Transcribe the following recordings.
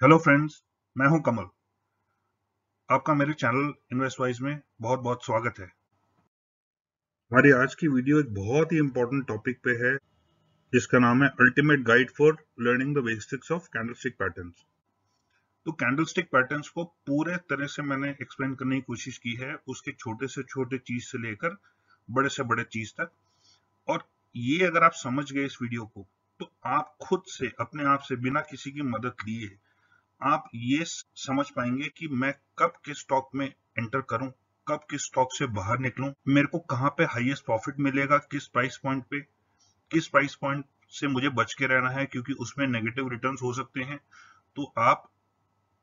Hello friends मैं हूँ कमल। आपका मेरे चैनल इन्वेस्ट वाइज में बहुत बहुत स्वागत है। हमारी आज की वीडियो एक बहुत ही इंपॉर्टेंट टॉपिक पे है, जिसका नाम है ultimate guide for learning the basics of candlestick patterns तो कैंडलस्टिक पैटर्न्स को पूरे तरह से मैंने एक्सप्लेन करने की कोशिश की है, उसके छोटे से छोटे चीज़ से लेकर बड़े से बड़े चीज़ तक। और ये अगर आप समझ गए इस वीडियो को तो आप खुद से, अपने आप से बिना किसी की मदद लिए आप ये समझ पाएँगे कि मैं कब किस स्टॉक में एंटर करूँ, कब किस स्टॉक से बाहर निकलूं, मेरे को कहाँ पे हाईएस्ट प्रॉफिट मिलेगा, किस प्राइस पॉइंट पे, किस प्राइस पॉइंट से मुझे बच के रहना है, क्योंकि उसमें नेगेटिव रिटर्न्स हो सकते हैं। तो आप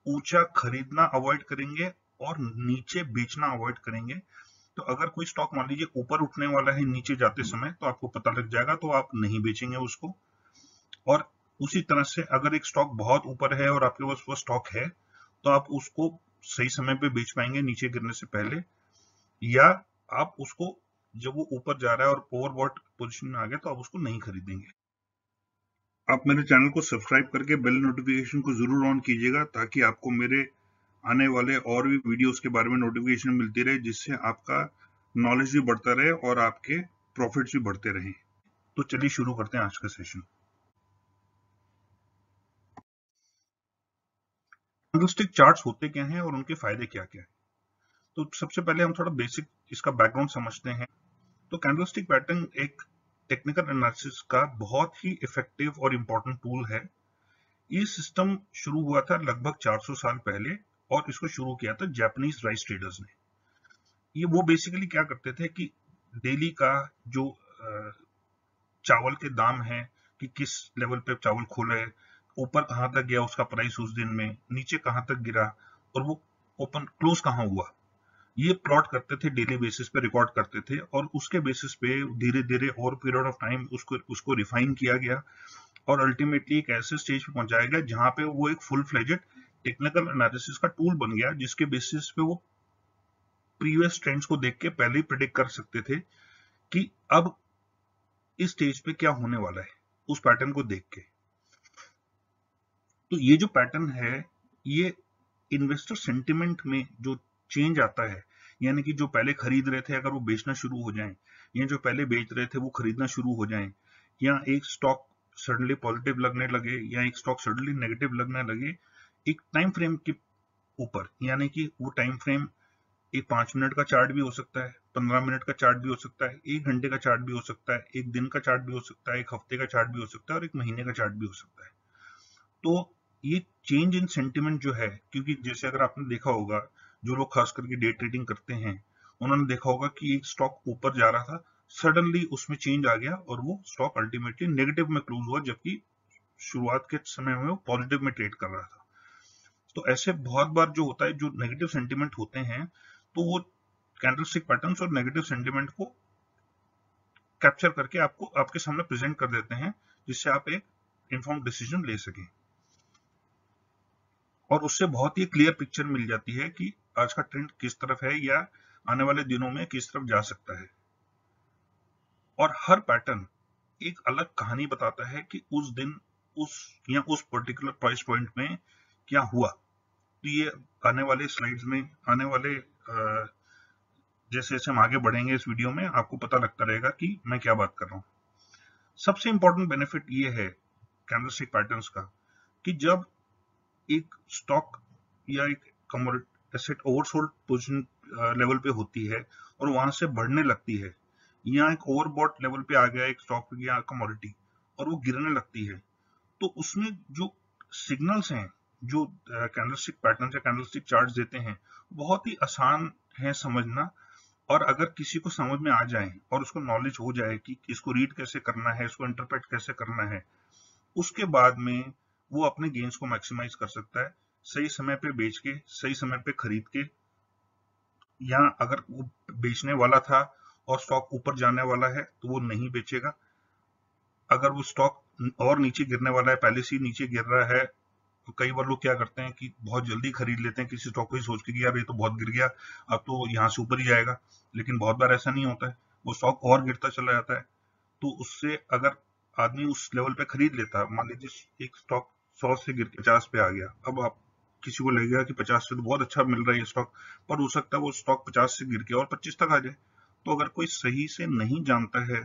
ऊँचा खरीदना अवॉइड करेंगे और नीचे बेचना अवॉइड करेंगे। तो अगर कोई स्टॉक मान लीजिए ऊपर उठने वाला है नीचे जाते समय तो आपको पता लग जाएगा तो आप नहीं बेचेंगे उसको। और उसी तरह से अगर एक स्टॉक बहुत ऊपर है और आपके पास वो स्टॉक है तो आप उसको सही समय पे बेच पाएँगे नीचे गिरने से पहले, या आप उसको जब वो ऊपर जा रहा है और ओवरबॉट पोजीशन में आ गया तो आप उसको नहीं खरीदेंगे। आप मेरे चैनल को सब्सक्राइब करके बेल नोटिफिकेशन को ज़रूर ऑन कीजिएगा, ताकि आपको मेरे आने वाले और भी वीडियोस के बारे में नोटिफिकेशन मिलती रहे, जिससे आपका नॉलेज भी बढ़ता रहे और आपके प्रॉफिट्स भी बढ़ते रहे। तो चलिए शुरू करते हैं आज का सेशन कैंडलस्टिक चार्ट्स होते क्या हैं और उनके फ़ायदे क्या क्या है? तो सबसे पहले हम थोड़ा बेसिक इसका बैकग्राउंड समझते हैं। तो कैंडलस्टिक पैटर्न एक टेक्निकल एनालिसिस का बहुत ही इफ़ेक्टिव और इंपॉर्टेंट टूल है। ये सिस्टम शुरू हुआ था लगभग 400 साल पहले और इसको शुरू किया था जापानीज राइस ट्रेडर्स ने। ये वो बेसिकली क्या करते थे कि डेली का जो चावल के दाम है कि किस लेवल पे चावल खोले ऊपर कहाँ तक गया उसका प्राइस उस दिन में, नीचे कहाँ तक गिरा और वो ओपन क्लोज कहाँ हुआ? ये प्लॉट करते थे, डेली बेसिस पे रिकॉर्ड करते थे और उसके बेसिस पे धीरे धीरे और पीरियड ऑफ़ टाइम उसको उसको रिफाइन किया गया और अल्टीमेटली एक ऐसे स्टेज पे पहुँचाया गया जहाँ पे वो एक फुल फ्लेजेड टेक्निकल एनालिसिस का टूल बन गया जिसके बेसिस पे वो प्रीवियस ट्रेंड्स को देख के पहले ही प्रिडिक्ट कर सकते थे कि अब इस स्टेज पे क्या होने वाला है, उस पैटर्न को देख के। तो ये जो पैटर्न है, ये इन्वेस्टर सेंटिमेंट में जो चेंज आता है, यानी कि जो पहले खरीद रहे थे अगर वो बेचना शुरू हो जाए, या जो पहले बेच रहे थे वो खरीदना शुरू हो जाए, या एक स्टॉक सडनली पॉजिटिव लगने लगे, या एक स्टॉक सडनली नेगेटिव लगने लगे, एक टाइम फ्रेम के ऊपर, यानी कि वो टाइम फ्रेम एक पाँच मिनट का चार्ट भी हो सकता है, पंद्रह मिनट का चार्ट भी हो सकता है, एक घंटे का चार्ट भी हो सकता है, एक दिन का चार्ट भी हो सकता है, एक हफ़्ते का चार्ट भी हो सकता है और एक महीने का चार्ट भी हो सकता है। तो ये चेंज इन सेंटिमेंट जो है, क्योंकि जैसे अगर आपने देखा होगा, जो लोग खास करके डे ट्रेडिंग करते हैं, उन्होंने देखा होगा कि एक स्टॉक ऊपर जा रहा था सडनली उसमें चेंज आ गया और वो स्टॉक अल्टीमेटली नेगेटिव में क्लोज हुआ, जबकि शुरुआत के समय में वो पॉजिटिव में ट्रेड कर रहा था। तो ऐसे बहुत बार जो होता है, जो नेगेटिव सेंटिमेंट होते हैं तो वो कैंडलस्टिक पैटर्न्स और नेगेटिव सेंटिमेंट को कैप्चर करके आपको, आपके सामने प्रेजेंट कर देते हैं, जिससे आप एक इन्फॉर्म डिसीज़न ले सकें। और उससे बहुत ही क्लियर पिक्चर मिल जाती है कि आज का ट्रेंड किस तरफ़ है या आने वाले दिनों में किस तरफ़ जा सकता है। और हर पैटर्न एक अलग कहानी बताता है कि उस दिन, उस या उस पर्टिकुलर प्राइस पॉइंट में क्या हुआ। तो ये आने वाले स्लाइड्स में, आने वाले जैसे जैसे हम आगे बढ़ेंगे इस वीडियो में, आपको पता लगता रहेगा कि मैं क्या बात कर रहा हूँ। सबसे इंपॉर्टेंट बेनिफिट ये है कैंडलस्टिक पैटर्न्स का कि जब एक स्टॉक या एक एसेट ओवरसोल्ड पोजीशन लेवल पे होती है और वहाँ से बढ़ने लगती है। या एक ओवरबॉट लेवल पे आ गया, एक स्टॉक या कमोडिटी और वो गिरने लगती है। तो उसमें जो सिग्नल्स हैं, जो कैंडलस्टिक पैटर्न या कैंडलस्टिक चार्ट देते हैं, बहुत ही आसान है समझना और अगर किसी को समझ में आ जाए और उसको नॉलेज हो जाए कि इसको रीड कैसे करना है, इसको इंटरप्रेट कैसे करना है, उसके बाद में वो अपने गेंस को मैक्सिमाइज कर सकता है, सही समय पे बेच के, सही समय पे खरीद के, या अगर वो बेचने वाला था और स्टॉक ऊपर जाने वाला है तो वो नहीं बेचेगा। अगर वो स्टॉक और नीचे गिरने वाला है, पहले से नीचे गिर रहा है तो कई बार लोग क्या करते हैं कि बहुत जल्दी खरीद लेते हैं, किसी स्टॉक को ही सोच के कि यार ये तो बहुत गिर गया, अब तो यहाँ से ऊपर ही जाएगा। लेकिन बहुत बार ऐसा नहीं होता है, वो स्टॉक और गिरता चला जाता है। तो उससे अगर आदमी उस लेवल पे खरीद लेता, मान लीजिए एक स्टॉक सौ से गिर के पचास पे आ गया। अब आप किसी को लगेगा कि पचास से तो बहुत अच्छा मिल रहा है स्टॉक पर हो सकता है वो स्टॉक पचास से गिर के और पच्चीस तक आ जाए। तो अगर कोई सही से नहीं जानता है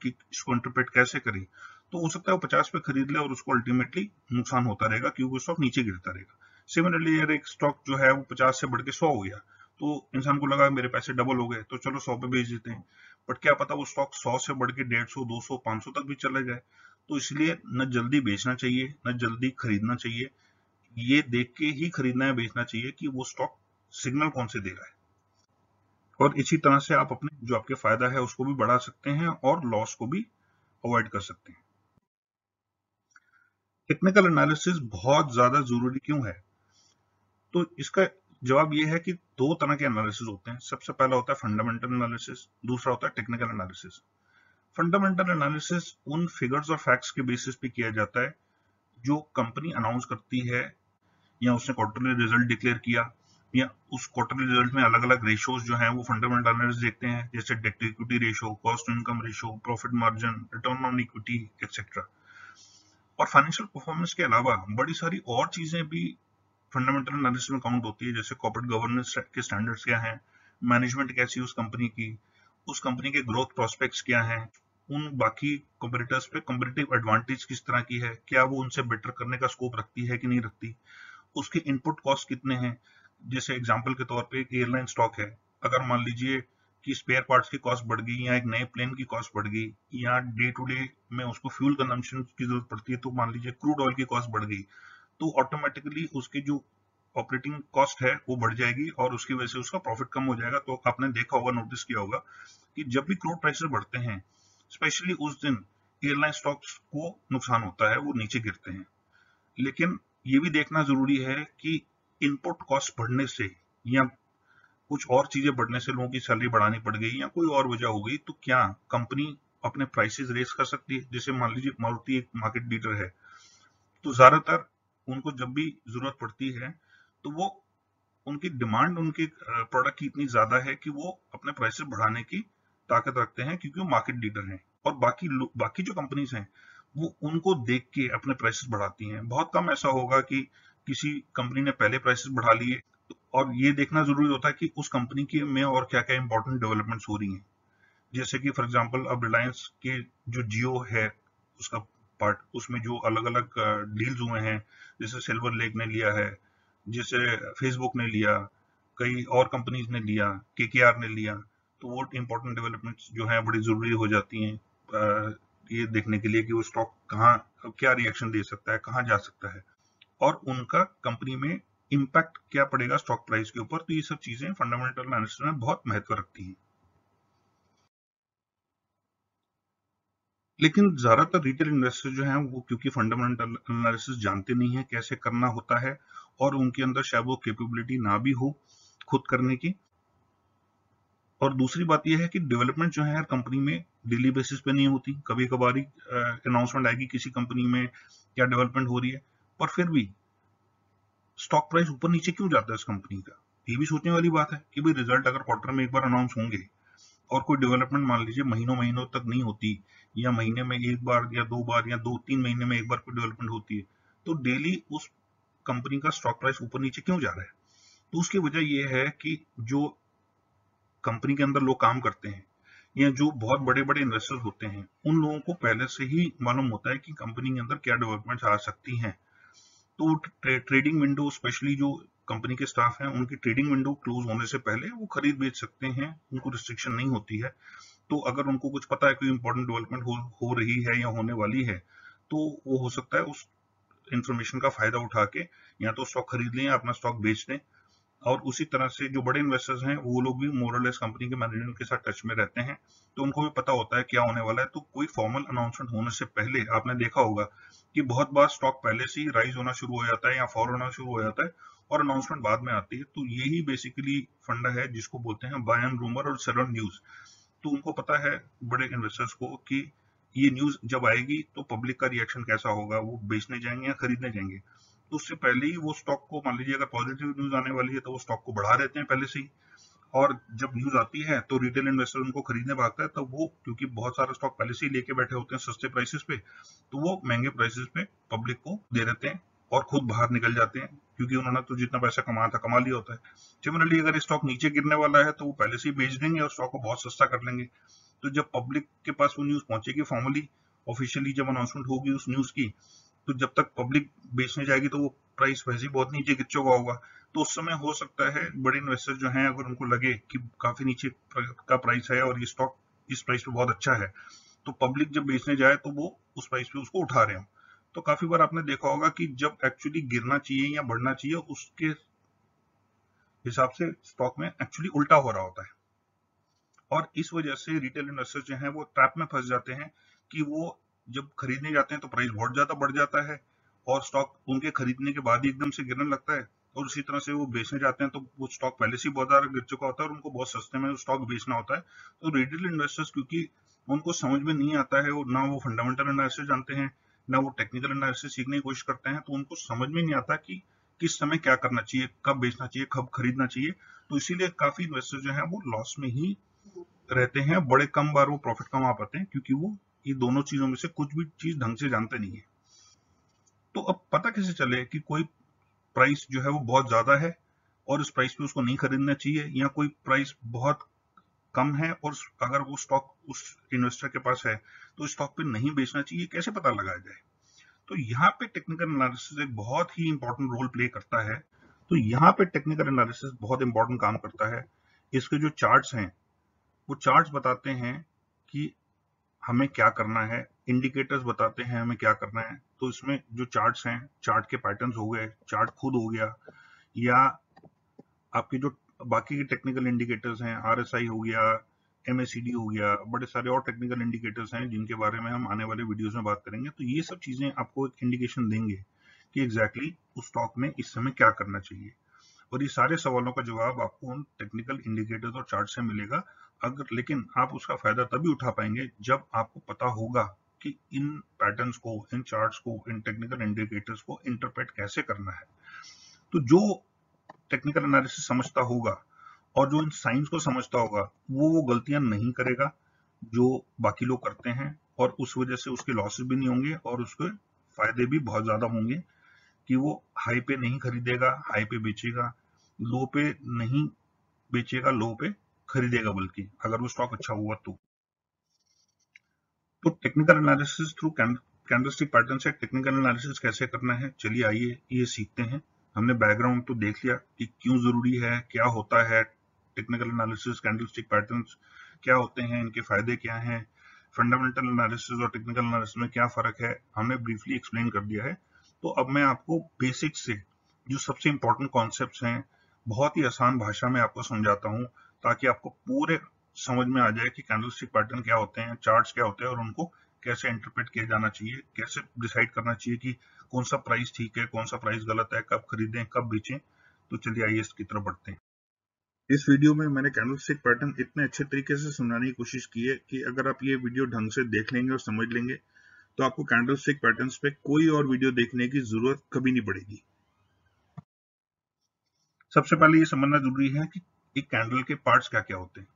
कि इसको इंटरप्रेट कैसे करें तो हो सकता है वो पचास पे खरीद ले और उसको अल्टीमेटली नुकसान होता रहेगा, क्योंकि स्टॉक नीचे गिरता रहेगा। सिमिलरली यार एक स्टॉक जो है वो पचास से बढ़ के सौ हो गया तो इंसान को लगा मेरे पैसे डबल हो गए तो चलो सौ पे बेच देते हैं। बट क्या पता वो स्टॉक सौ से बढ़ के डेढ़ सौ, दो सौ, पाँच सौ तक भी चले जाए। तो इसलिए न जल्दी बेचना चाहिए, न जल्दी खरीदना चाहिए। ये देख के ही खरीदना है बेचना चाहिए कि वो स्टॉक सिग्नल कौन से दे रहा है। और इसी तरह से आप अपने, जो आपके फ़ायदा है उसको भी बढ़ा सकते हैं और लॉस को भी अवॉइड कर सकते हैं। टेक्निकल एनालिसिस बहुत ज़्यादा ज़रूरी क्यों है? तो इसका जवाब यह है कि दो तरह के एनालिसिस होते हैं। सबसे पहला होता है फंडामेंटल एनालिसिस दूसरा होता है टेक्निकल एनालिसिस फंडामेंटल एनालिसिस उन फिगर्स और फैक्ट्स के बेसिस पे किया जाता है, जो कंपनी अनाउंस करती है, या उसने क्वार्टरली रिज़ल्ट डिक्लेयर किया, या उस क्वार्टरली रिज़ल्ट में अलग अलग रेशियोज जो हैं, वो फंडामेंटल एनालिसिस देखते हैं, जैसे debt equity ratio cost income ratio profit margin return on equity etcetera और फाइनेंशियल परफॉर्मेंस के अलावा, बड़ी सारी और चीज़ें भी फंडामेंटल एनालिसिस में काउंट होती है, जैसे कॉर्पोरेट गवर्नेंस के स्टैंडर्ड्स क्या हैं मैनेजमेंट कैसी उस कंपनी की, उस कंपनी के ग्रोथ प्रोस्पेक्ट्स क्या हैं उन बाकी कॉम्पिटिटर्स पे कॉम्पिटिटिव एडवांटेज किस तरह की है? क्या वो उनसे बेटर करने का स्कोप रखती है कि नहीं रखती? उसके इनपुट कॉस्ट कितने हैं? जैसे एग्ज़ाम्पल के तौर पर एयरलाइन स्टॉक है। अगर मान लीजिए कि स्पेयर पार्ट्स की कॉस्ट बढ़ गई या एक नए प्लेन की कॉस्ट बढ़ गई या डे टू डे में उसको फ्यूल कंजम्पशन की ज़रूरत पड़ती है तो मान लीजिए क्रूड ऑयल की कॉस्ट बढ़ गई तो ऑटोमेटिकली उसकी जो ऑपरेटिंग कॉस्ट है वो बढ़ जाएगी और उसकी वजह से उसका प्रॉफिट कम हो जाएगा। तो आपने देखा होगा नोटिस किया होगा कि जब भी क्रूड प्राइसेस बढ़ते हैं स्पेशली उस दिन एयरलाइन स्टॉक्स को नुकसान होता है, वो नीचे गिरते हैं। लेकिन ये भी देखना ज़रूरी है कि इनपुट कॉस्ट बढ़ने से या कुछ और चीज़ें बढ़ने से लोगों की सैलरी बढ़ानी पड़ गई या कोई और वजह हो गई तो क्या कंपनी अपने प्राइसेस रेस कर सकती है? जैसे मान लीजिए, मारुति एक मार्केट लीडर है तो ज़्यादातर उनको जब भी ज़रूरत पड़ती है तो वो उनकी डिमांड उनके प्रोडक्ट की इतनी ज़्यादा है कि वो अपने प्राइसेस बढ़ाने की ताकत रखते हैं क्योंकि वो मार्केट लीडर हैं। और बाकी बाकी जो कंपनीज़ हैं, वो उनको देख के अपने प्राइसेस बढ़ाती हैं। बहुत कम ऐसा होगा कि किसी कंपनी ने पहले प्राइसेस बढ़ा लिए। और ये देखना ज़रूरी होता है कि उस कंपनी के में और क्या क्या इंपॉर्टेंट डेवलपमेंट्स हो रही हैं। जैसे कि फॉर एग्जांपल अब रिलायंस के जो जियो है, उसका पार्ट उसमें जो अलग अलग डील्स हुए हैं, जैसे सिल्वर लेक ने लिया है, जैसे फेसबुक ने लिया, कई और कंपनीज़ ने लिया के ने लिया। तो वो इम्पोर्टेंट डेवलपमेंट्स जो है बड़ी ज़रूरी हो जाती हैं ये देखने के लिए कि वो स्टॉक कहाँ, क्या रिएक्शन दे सकता है, कहाँ जा सकता है और उनका कंपनी में इम्पैक्ट क्या पड़ेगा स्टॉक प्राइस के ऊपर तो ये सब चीज़ें फंडामेंटल एनालिसिस में बहुत महत्व रखती हैं। लेकिन ज़्यादातर रिटेल इन्वेस्टर जो हैं वो क्योंकि फंडामेंटल एनालिसिस जानते नहीं है कैसे करना होता है और उनके अंदर शायद वो कैपेबिलिटी ना भी हो खुद करने की और दूसरी बात यह है कि डेवलपमेंट जो है हर कंपनी में डेली बेसिस पे नहीं होती। कभी कभार ही अनाउंसमेंट आएगी किसी कंपनी में क्या डेवलपमेंट हो रही है, पर फिर भी स्टॉक प्राइस ऊपर नीचे क्यों जाता है इस कंपनी का? ये भी सोचने वाली बात है कि भाई रिज़ल्ट अगर क्वार्टर में एक बार अनाउंस होंगे और कोई डेवलपमेंट मान लीजिए महीनों महीनों तक नहीं होती या महीने में एक बार या दो बार या दो तीन महीने में एक बार कोई डेवलपमेंट होती है तो डेली उस कंपनी का स्टॉक प्राइस ऊपर नीचे क्यों जा रहा है? तो उसकी वजह यह है कि जो कंपनी के अंदर लोग काम करते हैं या जो बहुत बड़े बड़े इन्वेस्टर्स होते हैं उन लोगों को पहले से ही मालूम होता है कि कंपनी के अंदर क्या डेवलपमेंट आ सकती हैं। तो ट्रे, ट्रेडिंग विंडो स्पेशली जो कंपनी के स्टाफ हैं उनकी ट्रेडिंग विंडो क्लोज होने से पहले वो खरीद बेच सकते हैं उनको रिस्ट्रिक्शन नहीं होती है। तो अगर उनको कुछ पता है कोई इंपॉर्टेंट डेवलपमेंट हो, हो रही है या होने वाली है तो वो हो सकता है उस इंफॉर्मेशन का फ़ायदा उठा के या तो स्टॉक खरीद लें या अपना स्टॉक बेच दें और उसी तरह से जो बड़े इन्वेस्टर्स हैं, वो लोग भी मोरलेस कंपनी के मैनेजमेंट के साथ टच में रहते हैं। तो उनको भी पता होता है क्या होने वाला है। तो कोई फॉर्मल अनाउंसमेंट होने से पहले आपने देखा होगा कि बहुत बार स्टॉक पहले से ही राइज होना शुरू हो जाता है या फॉर होना शुरू हो जाता है और अनाउंसमेंट बाद में आती है। तो यही बेसिकली फंडा है जिसको बोलते हैं बाय रूमर और सेल न्यूज़ तो उनको पता है बड़े इन्वेस्टर्स को कि ये न्यूज़ जब आएगी तो पब्लिक का रिएक्शन कैसा होगा? वो बेचने जाएँगे या खरीदने जाएँगे? तो उससे पहले ही वो स्टॉक को, मान लीजिए अगर पॉजिटिव न्यूज़ आने वाली है तो वो स्टॉक को बढ़ा देते हैं पहले से ही। और जब न्यूज़ आती है तो रिटेल इन्वेस्टर उनको खरीदने भागता है तो वो, क्योंकि बहुत सारा स्टॉक पहले से ही लेके बैठे होते हैं सस्ते प्राइसेस पे तो वो महँगे प्राइसेस पे पब्लिक को दे देते हैं और खुद बाहर निकल जाते हैं, क्योंकि उन्होंने तो जितना पैसा कमाया था, कमा लिया होता है। सिमिलरली अगर स्टॉक नीचे गिरने वाला है तो वो पहले से ही बेच देंगे और स्टॉक को बहुत सस्ता कर लेंगे। तो जब पब्लिक के पास वो न्यूज़ पहुंचेगी फॉर्मली ऑफिशियली जब अनाउंसमेंट होगी उस न्यूज़ की तो जब तक पब्लिक बेचने जाएगी तो वो प्राइस वैसे ही बहुत नीचे गिर चुका होगा। तो उस समय हो सकता है बड़े इन्वेस्टर जो हैं, अगर उनको लगे कि काफ़ी नीचे का प्राइस है और ये स्टॉक इस प्राइस पे बहुत अच्छा है तो पब्लिक जब बेचने जाए तो वो उस प्राइस पे उसको उठा रहे हो। तो काफ़ी बार आपने देखा होगा कि जब एक्चुअली गिरना चाहिए या बढ़ना चाहिए, उसके हिसाब से स्टॉक में एक्चुअली उल्टा हो रहा होता है। और इस वजह से रिटेल इन्वेस्टर जो हैं, वो ट्रैप में फंस जाते हैं कि वो जब खरीदने जाते हैं तो प्राइस बहुत ज़्यादा बढ़ जाता है और स्टॉक उनके खरीदने के बाद ही एकदम से गिरने लगता है और उसी तरह से वो बेचने जाते हैं तो वो स्टॉक पहले से बहुत ज़्यादा गिर चुका होता है और उनको बहुत सस्ते में स्टॉक बेचना होता है। तो रिटेल इन्वेस्टर्स क्योंकि उनको समझ में नहीं आता है ना वो फंडामेंटल एनालिसिस जानते हैं, ना वो टेक्निकल एनालिसिस सीखने की कोशिश करते हैं तो उनको समझ में नहीं आता कि किस समय क्या करना चाहिए, कब बेचना चाहिए, कब खरीदना चाहिए। तो इसीलिए काफ़ी इन्वेस्टर जो है वो लॉस में ही रहते हैं, बड़े कम बार वो प्रॉफिट कमा पाते हैं क्योंकि वो ये दोनों चीज़ों में से कुछ भी चीज़ ढंग से जानते नहीं है। तो अब पता कैसे चले कि कोई प्राइस जो है वो बहुत ज़्यादा है और इस प्राइस पे उसको नहीं खरीदना चाहिए या कोई प्राइस बहुत कम है और अगर वो स्टॉक उस इन्वेस्टर के पास है तो स्टॉक पे नहीं बेचना चाहिए कैसे पता लगाया जाए? तो यहाँ पे टेक्निकल एनालिसिस एक बहुत ही इंपॉर्टेंट रोल प्ले करता है। तो यहाँ पे टेक्निकल एनालिसिस बहुत इंपॉर्टेंट काम करता है। इसके जो चार्ट्स हैं, वो चार्ट्स बताते हैं कि हमें क्या करना है इंडिकेटर्स बताते हैं हमें क्या करना है तो इसमें जो चार्ट्स हैं चार्ट के पैटर्न्स हो गए चार्ट खुद हो गया, या आपके जो बाकी के टेक्निकल इंडिकेटर्स हैं आरएसआई हो गया एम हो गया, बड़े सारे और टेक्निकल इंडिकेटर्स हैं जिनके बारे में हम आने वाले वीडियोस में बात करेंगे तो ये सब चीज़ें आपको एक इंडिकेशन देंगे कि एग्जैक्टली exactly उस स्टॉक में इस समय क्या करना चाहिए। और ये सारे सवालों का जवाब आपको उन टेक्निकल इंडिकेटर्स और चार्ट से मिलेगा अगर, लेकिन आप उसका फ़ायदा तभी उठा पाएँगे जब आपको पता होगा कि इन पैटर्न्स को, इन चार्ट्स को, इन टेक्निकल इंडिकेटर्स को इंटरप्रेट कैसे करना है। तो जो टेक्निकल एनालिसिस समझता होगा और जो इन साइंस को समझता होगा, वो वो गलतियाँ नहीं करेगा जो बाकी लोग करते हैं और उस वजह से उसके लॉसेस भी नहीं होंगे और उसके फ़ायदे भी बहुत ज़्यादा होंगे कि वो हाई पे नहीं खरीदेगा हाई पे बेचेगा लो पे नहीं बेचेगा लो पे खरीदेगा बल्कि, अगर वो स्टॉक अच्छा हुआ तो। तो technical analysis through candlestick pattern से टेक्निकल एनालिसिस कैसे करना है? चलिए आइए, ये सीखते हैं। हमने बैकग्राउंड तो देख लिया कि क्यों ज़रूरी है, क्या होता है टेक्निकल एनालिसिस कैंडलस्टिक पैटर्न्स क्या होते हैं, इनके फ़ायदे क्या हैं? फंडामेंटल एनालिसिस और टेक्निकल एनालिसिस में क्या फ़र्क है? हमने ब्रीफली एक्सप्लेन कर दिया है। तो अब मैं आपको बेसिक से, जो सबसे इंपॉर्टेंट कॉन्सेप्ट हैं, बहुत ही आसान भाषा में आपको समझाता हूँ। ताकि आपको पूरे समझ में आ जाए कि कैंडलस्टिक पैटर्न क्या होते हैं चार्ट्स क्या होते हैं और उनको कैसे इंटरप्रेट किया जाना चाहिए, कैसे डिसाइड करना चाहिए कि कौन सा प्राइस ठीक है, कौन सा प्राइस गलत है, कब खरीदें, कब बेचें। तो चलिए आइए इसकी तरफ़ बढ़ते हैं। इस वीडियो में मैंने कैंडलस्टिक पैटर्न इतने अच्छे तरीके से समझाने की कोशिश की है कि अगर आप ये वीडियो ढंग से देख लेंगे और समझ लेंगे तो आपको कैंडलस्टिक पैटर्न्स पे कोई और वीडियो देखने की ज़रूरत कभी नहीं पड़ेगी। सबसे पहले ये समझना ज़रूरी है कि एक कैंडल के पार्ट्स क्या क्या होते हैं?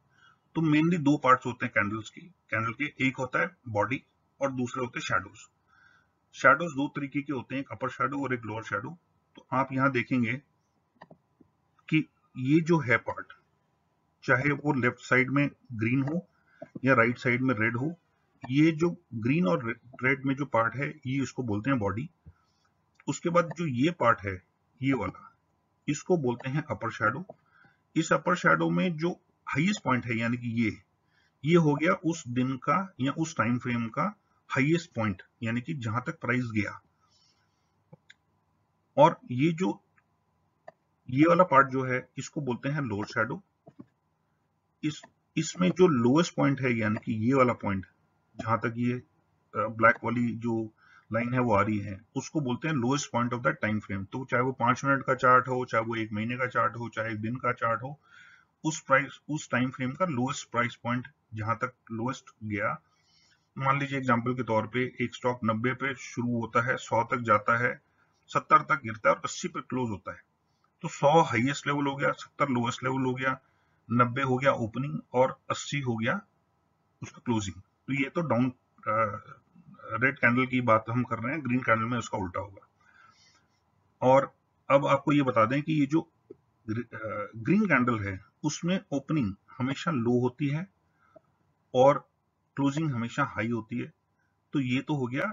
तो मेनली दो पार्ट्स होते हैं कैंडल्स की। कैंडल के एक होता है बॉडी और दूसरे होते हैं शेडोज शेडोज दो तरीके के होते हैं, एक अपर शेडो और एक लोअर शेडो तो आप यहाँ देखेंगे कि ये जो है पार्ट चाहे वो लेफ़्ट साइड में ग्रीन हो या राइट right साइड में रेड हो, ये जो ग्रीन और रेड में जो पार्ट है, ये इसको बोलते हैं बॉडी उसके बाद जो ये पार्ट है, ये वाला, इसको बोलते हैं अपर शेडो इस अपर शेडो में जो हाईएस्ट पॉइंट है, यानी कि ये ये हो गया उस दिन का या उस टाइम फ्रेम का हाईएस्ट पॉइंट यानी कि जहाँ तक प्राइस गया। और ये जो, ये वाला पार्ट जो है, इसको बोलते हैं लोअर शेडो इस, इसमें जो लोएस्ट पॉइंट है, यानी कि ये वाला पॉइंट जहाँ तक ये ब्लैक वाली जो लाइन है, वो आ रही है। उसको बोलते हैं lowest point of the time frame तो चाहे वो पाँच मिनट का चार्ट हो, चाहे वो एक महीने का चार्ट हो, चाहे एक दिन का चार्ट हो, उस प्राइस उस टाइम फ्रेम का लोएस्ट प्राइस पॉइंट जहाँ तक लोएस्ट गया। मान लीजिए एग्जांपल के तौर पे एक स्टॉक 90 पे शुरू होता है 100 तक जाता है 70 तक गिरता है और 80 पे क्लोज होता है। तो 100 हाईएस्ट लेवल हो गया 70 लोएस्ट लेवल हो गया, नब्बे हो गया ओपनिंग और अस्सी हो गया उसका क्लोजिंग तो ये तो डाउन रेड कैंडल की बात हम कर रहे हैं ग्रीन कैंडल में उसका उल्टा होगा। और अब आपको ये बता दें कि ये जो ग्रीन कैंडल है उसमें ओपनिंग हमेशा लो होती है और क्लोजिंग हमेशा हाई होती है। तो ये तो हो गया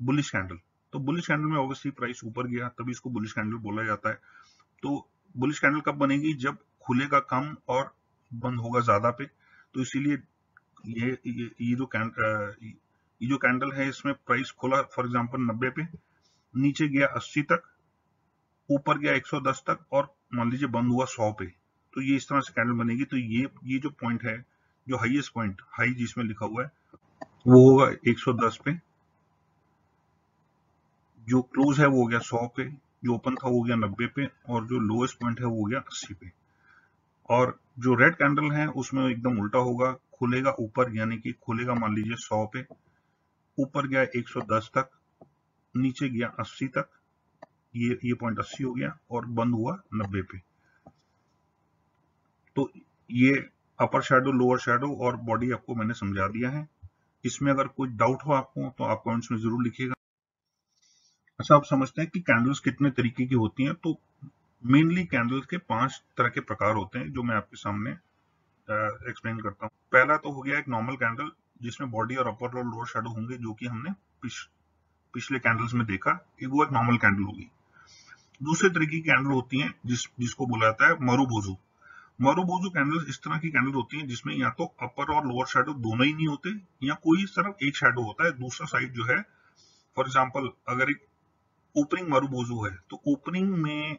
बुलिश कैंडल। तो बुलिश कैंडल में ऑब्वियसली प्राइस ऊपर गया तभी इसको बुलिश कैंडल बोला जाता है। तो बुलिश कैंडल कब बनेगी? जब खुलेगा कम और बंद होगा ज़्यादा पे। तो इसीलिए ये ये, ये जो ये जो कैंडल है, इसमें प्राइस खोला फॉर एग्जांपल 90 पे, नीचे गया 80 तक, ऊपर गया 110 तक और मान लीजिए बंद हुआ 100 पे। तो ये इस तरह से कैंडल बनेगी। तो ये ये जो पॉइंट है, जो हाईएस्ट पॉइंट हाई जिसमें लिखा हुआ है, वो होगा 110 पे। जो क्लोज है, वो हो गया 100 पे। जो ओपन था, वो हो गया 90 पे और जो लोएस्ट पॉइंट है, वो हो गया 80 पे। और जो रेड कैंडल है, उसमें एकदम उल्टा होगा, खुलेगा ऊपर, यानी कि खुलेगा मान लीजिए 100 पे। ऊपर गया 110 तक, नीचे गया 80 तक, ये ये पॉइंट 80 हो गया और बंद हुआ 90 पे। तो ये अपर शेडो लोअर शेडो और बॉडी आपको मैंने समझा दिया है। इसमें अगर कोई डाउट हो आपको तो आप कमेंट्स में ज़रूर लिखिएगा। अच्छा आप समझते हैं कि कैंडल्स कितने तरीके की होती हैं। तो मेनली कैंडल्स के पाँच तरह के प्रकार होते हैं, जो मैं आपके सामने एक्सप्लेन करता हूँ। पहला तो हो गया एक नॉर्मल कैंडल जिसमें बॉडी और अपर और लोअर शेडो होंगे जो कि हमने पिछ, पिछले कैंडल्स में देखा कि वो एक नॉर्मल कैंडल होगी। दूसरे तरीके की कैंडल होती हैं जिस जिसको बोला जाता है मरुबोजू मरुबोजू कैंडल्स इस तरह की कैंडल होती हैं जिसमें या तो अपर और लोअर शेडो दोनों ही नहीं होते या कोई सिर्फ़ एक शेडो होता है दूसरा साइड जो है फॉर एग्ज़ाम्पल अगर एक ओपनिंग मरुबोजू है तो ओपनिंग में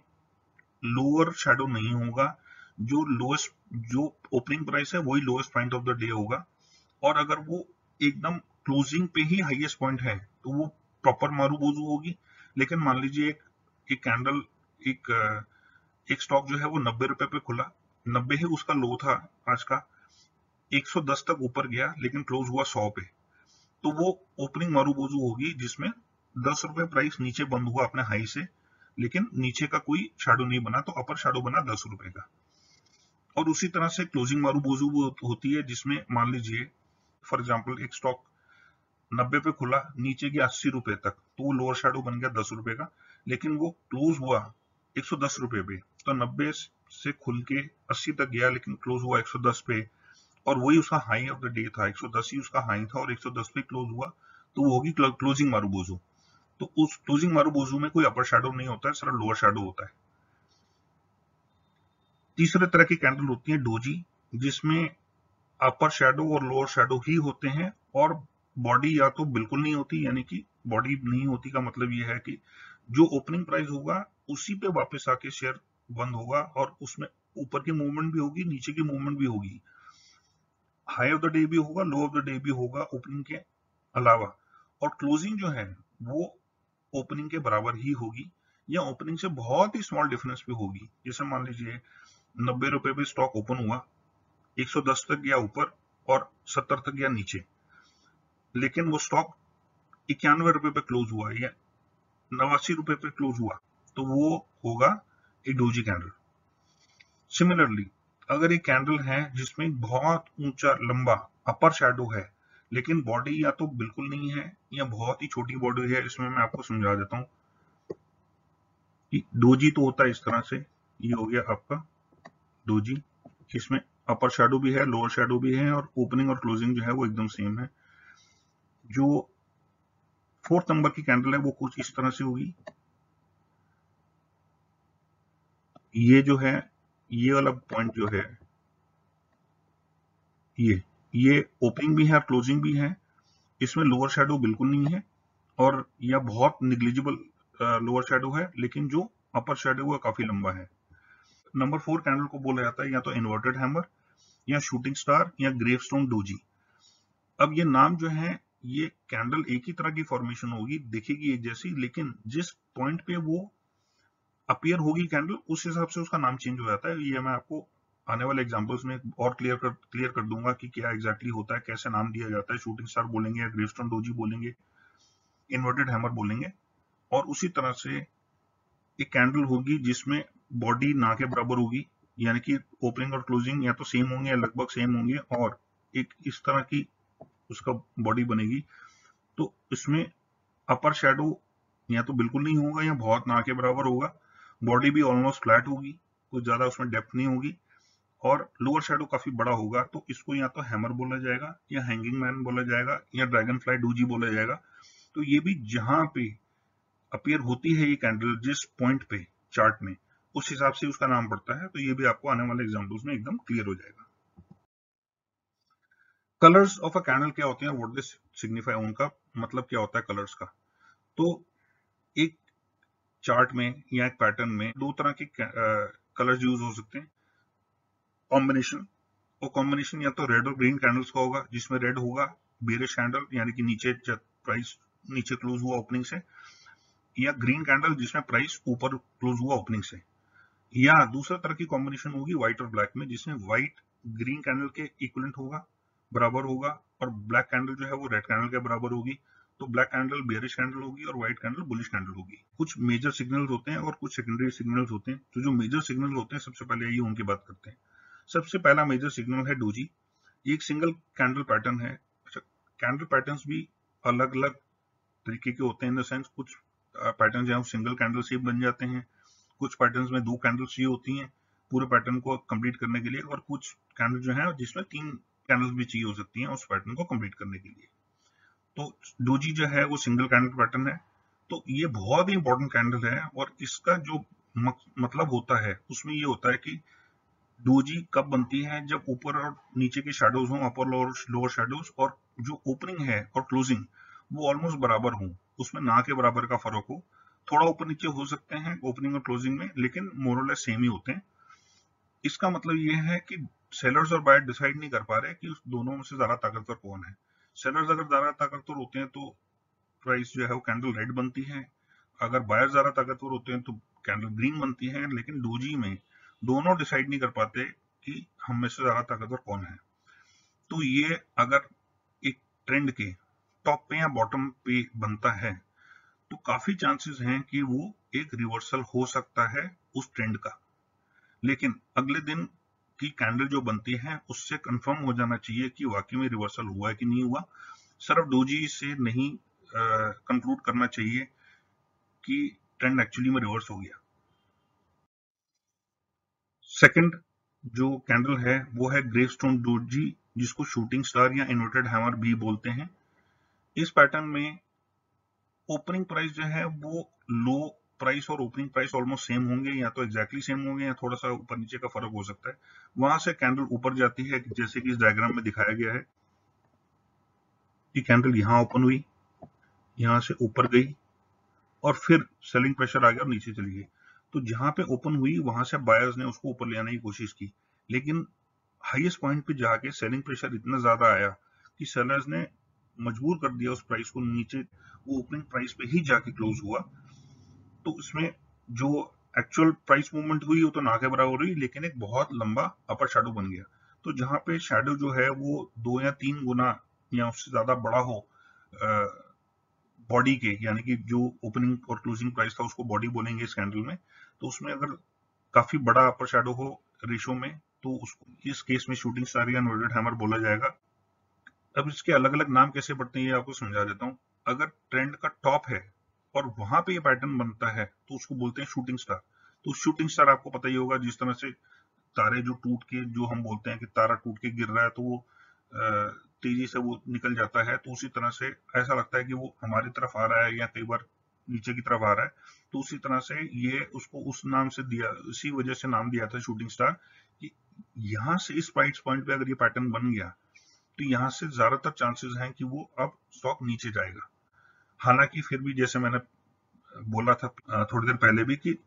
लोअर शेडो नहीं होगा जो लोएस्ट जो ओपनिंग प्राइस है वही lowest point of the day होगा। और अगर वो एकदम क्लोजिंग पे ही हाईएस्ट पॉइंट है तो वो प्रॉपर मारूबोजू होगी। लेकिन मान लीजिए एक एक कैंडल एक एक स्टॉक जो है वो नब्बे रुपए पे खुला। नब्बे ही उसका लो था आज का। 110 तक ऊपर गया, लेकिन क्लोज हुआ 100 पे। तो वो ओपनिंग मारूबोजू होगी, जिसमें दस रुपए प्राइस नीचे बंद हुआ अपने हाई से। लेकिन नीचे का कोई शेडो नहीं बना तो अपर शेडो बना दस रुपए का। और उसी तरह से क्लोजिंग मारूबोजू होती है, जिसमें मान लीजिए फॉर एग्ज़ाम्पल एक स्टॉक नब्बे पे खुला, नीचे गया अस्सी रुपए तक तो वो लोअर शेडो बन गया दस रुपए का। लेकिन वो क्लोज हुआ एक सौ दस रुपए पे तो नब्बे से खुल के अस्सी तक गया, लेकिन क्लोज हुआ एक सौ दस पे। और वही उसका हाई ऑफ़ द डे था, एक सौ दस ही उसका हाई था और एक सौ दस पे क्लोज हुआ तो वो होगी क्लोजिंग मारूबोजू तो उस क्लोजिंग मारूबोजू में कोई अपर शेडो नहीं होता है सिर्फ़ लोअर शेडो होता है। तीसरे तरह की कैंडल होती है डोजी जिसमें अपर शेडो और लोअर शेडो ही होते हैं और बॉडी या तो बिल्कुल नहीं होती, यानी कि बॉडी नहीं होती का मतलब यह है कि जो ओपनिंग प्राइस होगा, उसी पे वापस आके शेयर बंद होगा और उसमें ऊपर की मूवमेंट भी होगी, नीचे की मूवमेंट भी होगी। हाई ऑफ़ द डे भी होगा लो ऑफ़ द डे भी होगा ओपनिंग के अलावा। और क्लोजिंग जो है, वो ओपनिंग के बराबर ही होगी या ओपनिंग से बहुत ही स्मॉल डिफरेंस भी होगी। जैसे मान लीजिए, नब्बे रुपए पे स्टॉक ओपन हुआ 110 तक गया ऊपर और 70 तक गया नीचे। लेकिन वो स्टॉक इक्यानवे रुपए पे क्लोज हुआ, या नवासी रुपए पे क्लोज हुआ तो वो होगा एक डोजी कैंडल सिमिलरली अगर एक कैंडल है जिसमें बहुत ऊँचा, लंबा अपर शेडो है, लेकिन बॉडी या तो बिल्कुल नहीं है, या बहुत ही छोटी बॉडी है, इसमें मैं आपको समझा देता हूँ डोजी तो होता है इस तरह से, ये हो गया आपका डोजी इसमें अपर शेडो भी है लोअर शेडो भी है और ओपनिंग और क्लोजिंग जो है वो एकदम सेम है। जो फोर्थ नंबर की कैंडल है वो कुछ इस तरह से होगी। ये जो है, ये वाला पॉइंट जो है, ये ये ओपनिंग भी है और क्लोजिंग भी है। इसमें लोअर शेडो बिल्कुल नहीं है और यह बहुत निग्लिजिबल लोअर शेडो है, लेकिन जो अपर शेडो है काफ़ी लंबा है। नंबर फोर कैंडल को बोला जाता है, या तो इन्वर्टेड हैमर या शूटिंग स्टार या ग्रेवस्टोन डोजी। अब ये नाम जो है, ये कैंडल एक ही तरह की फॉर्मेशन होगी, दिखेगी एक जैसी, लेकिन जिस पॉइंट पे वो अपियर होगी कैंडल उस हिसाब से उसका नाम चेंज हो जाता है। ये मैं आपको आने वाले एग्जांपल्स में और क्लियर कर क्लियर कर दूँगा कि क्या एग्जैक्टली exactly होता है, कैसे नाम दिया जाता है शूटिंग स्टार बोलेंगे या ग्रेवस्टोन डोजी बोलेंगे इन्वर्टेड हैमर बोलेंगे, और उसी तरह से एक कैंडल होगी जिसमें बॉडी ना के बराबर होगी यानी कि ओपनिंग और क्लोजिंग या तो सेम होंगे या लगभग सेम होंगे और एक इस तरह की उसका बॉडी बनेगी। तो इसमें अपर शेडो या तो बिल्कुल नहीं होगा या बहुत ना के बराबर होगा। बॉडी भी ऑलमोस्ट फ्लैट होगी, कुछ ज़्यादा उसमें डेप्थ नहीं होगी और लोअर शेडो काफ़ी बड़ा होगा तो इसको या तो हैमर बोला जाएगा या हैंगिंग मैन बोला जाएगा या ड्रैगन फ्लाई डूजी बोला जाएगा। तो ये भी जहाँ पे अपियर होती है ये कैंडल जिस पॉइंट पे चार्ट में। उस हिसाब से उसका नाम पड़ता है तो ये भी आपको आने वाले एग्जाम्पल्स में एकदम क्लियर हो जाएगा। कलर्स ऑफ़ अ कैंडल क्या होते हैं व्हाट दिस सिग्निफाई उनका मतलब क्या होता है कलर्स का? तो एक चार्ट में या एक पैटर्न में दो तरह के कलर्स यूज़ हो सकते हैं। कॉम्बिनेशन और कॉम्बिनेशन या तो रेड और ग्रीन कैंडल्स का होगा, जिसमें रेड होगा बेरिश कैंडल यानी कि नीचे प्राइस नीचे क्लोज हुआ ओपनिंग से, या ग्रीन कैंडल जिसमें प्राइस ऊपर क्लोज हुआ ओपनिंग से। या दूसरा तरह की कॉम्बिनेशन होगी व्हाइट और ब्लैक में, जिसमें व्हाइट ग्रीन कैंडल के इक्वलेंट होगा, बराबर होगा और ब्लैक कैंडल जो है वो रेड कैंडल के बराबर होगी। तो ब्लैक कैंडल बेरिश कैंडल होगी और व्हाइट कैंडल बुलिश कैंडल होगी। कुछ मेजर सिग्नल्स होते हैं और कुछ सेकेंडरी सिग्नल्स होते हैं। तो जो मेजर सिग्नल होते हैं, सबसे पहले आइए उनकी बात करते हैं। सबसे पहला मेजर सिग्नल है डोजी ये एक सिंगल कैंडल पैटर्न है। अच्छा कैंडल पैटर्न भी अलग अलग तरीके के होते हैं इन द सेंस कुछ पैटर्न जो है सिंगल कैंडल से बन जाते हैं। कुछ पैटर्न्स में दो कैंडल्स चाहिए होती हैं, पूरे पैटर्न को कंप्लीट करने के लिए और कुछ कैंडल जो है जिसमें तीन कैंडल्स भी चाहिए हो सकती हैं उस पैटर्न को कंप्लीट करने के लिए। तो डोजी जो है, वो सिंगल कैंडल पैटर्न है। तो ये बहुत ही इंपॉर्टेंट कैंडल है और इसका जो मतलब होता है, उसमें ये होता है कि डोजी कब बनती है? जब ऊपर और नीचे के शेडोज हों अपर लोअर लोअर शेडोज और जो ओपनिंग है और क्लोजिंग वो ऑलमोस्ट बराबर हों, उसमें ना के बराबर का फ़र्क हो। थोड़ा ऊपर नीचे हो सकते हैं ओपनिंग और क्लोजिंग में, लेकिन मोरलेस सेम ही होते हैं। इसका मतलब ये है कि सेलर्स और बायर डिसाइड नहीं कर पा रहे कि उस दोनों में से ज़्यादा ताकतवर कौन है। सेलर्स अगर ज़्यादा ताकतवर होते हैं तो प्राइस जो है वो कैंडल रेड बनती है। अगर बायर ज़्यादा ताकतवर होते हैं तो कैंडल ग्रीन बनती है, लेकिन डोजी में दोनों डिसाइड नहीं कर पाते कि हम में से ज़्यादा ताकतवर कौन है। तो ये अगर एक ट्रेंड के टॉप पे या बॉटम पे बनता है तो काफ़ी चांसेस हैं कि वो एक रिवर्सल हो सकता है उस ट्रेंड का। लेकिन अगले दिन की कैंडल जो बनती है, उससे कंफर्म हो जाना चाहिए कि वाकई में रिवर्सल हुआ है कि नहीं हुआ। सिर्फ़ डोजी से नहीं कंक्लूड करना चाहिए कि ट्रेंड एक्चुअली में रिवर्स हो गया। सेकंड जो कैंडल है, वो है ग्रेवस्टोन डोजी जिसको शूटिंग स्टार या इन्वर्टेड हैमर भी बोलते हैं। इस पैटर्न में ओपनिंग प्राइस जो है वो लो प्राइस और ओपनिंग प्राइस ऑलमोस्ट सेम होंगे, या तो एग्जैक्टली सेम होंगे, या थोड़ा सा ऊपर नीचे का फ़र्क हो सकता है। वहाँ से कैंडल ऊपर जाती है, जैसे कि इस डायग्राम में दिखाया गया है कि कैंडल यहाँ ओपन हुई, यहाँ से ऊपर गई, और फिर सेलिंग प्रेशर आ गया और नीचे चली गई। तो जहाँ पे ओपन हुई, वहाँ से बायर्स ने उसको ऊपर ले आने की कोशिश की। लेकिन हाईएस्ट पॉइंट पे जाके सेलिंग प्रेशर इतना ज़्यादा आया कि सेलर्स ने मजबूर कर दिया उस प्राइस को, नीचे वो ओपनिंग प्राइस पे ही जाके क्लोज हुआ। तो उसमें जो एक्चुअल प्राइस मूवमेंट हुई, वो तो ना के बराबर हुई, लेकिन एक बहुत लंबा अपर शेडो बन गया। तो जहाँ पे शेडो जो है, वो दो या तीन गुना या उससे ज़्यादा बड़ा हो बॉडी के, यानी कि जो ओपनिंग और क्लोजिंग प्राइस था, उसको बॉडी बोलेंगे इस कैंडल में तो उसमें अगर काफ़ी बड़ा अपर शेडो हो रेशो में तो उसको इस केस में शूटिंग स्टार या इन्वर्टेड हैमर बोला जाएगा। अब इसके अलग अलग नाम कैसे पड़ते हैं ये आपको समझा देता हूँ। अगर ट्रेंड का टॉप है और वहाँ पे ये पैटर्न बनता है तो उसको बोलते हैं शूटिंग स्टार तो शूटिंग स्टार आपको पता ही होगा, जिस तरह से तारे जो टूट के, जो हम बोलते हैं कि तारा टूट के गिर रहा है तो वो तेज़ी से वो निकल जाता है। तो उसी तरह से ऐसा लगता है कि वो हमारी तरफ़ आ रहा है या कई बार नीचे की तरफ़ आ रहा है। तो उसी तरह से ये उसको उस नाम से दिया, इसी वजह से नाम दिया था शूटिंग स्टार कि यहाँ से इस प्राइस पॉइंट पे अगर ये पैटर्न बन गया तो यहाँ से ज़्यादातर चांसेस हैं कि वो अब स्टॉक नीचे जाएगा। हालाँकि फिर भी जैसे मैंने बोला था थोड़ी देर पहले भी कि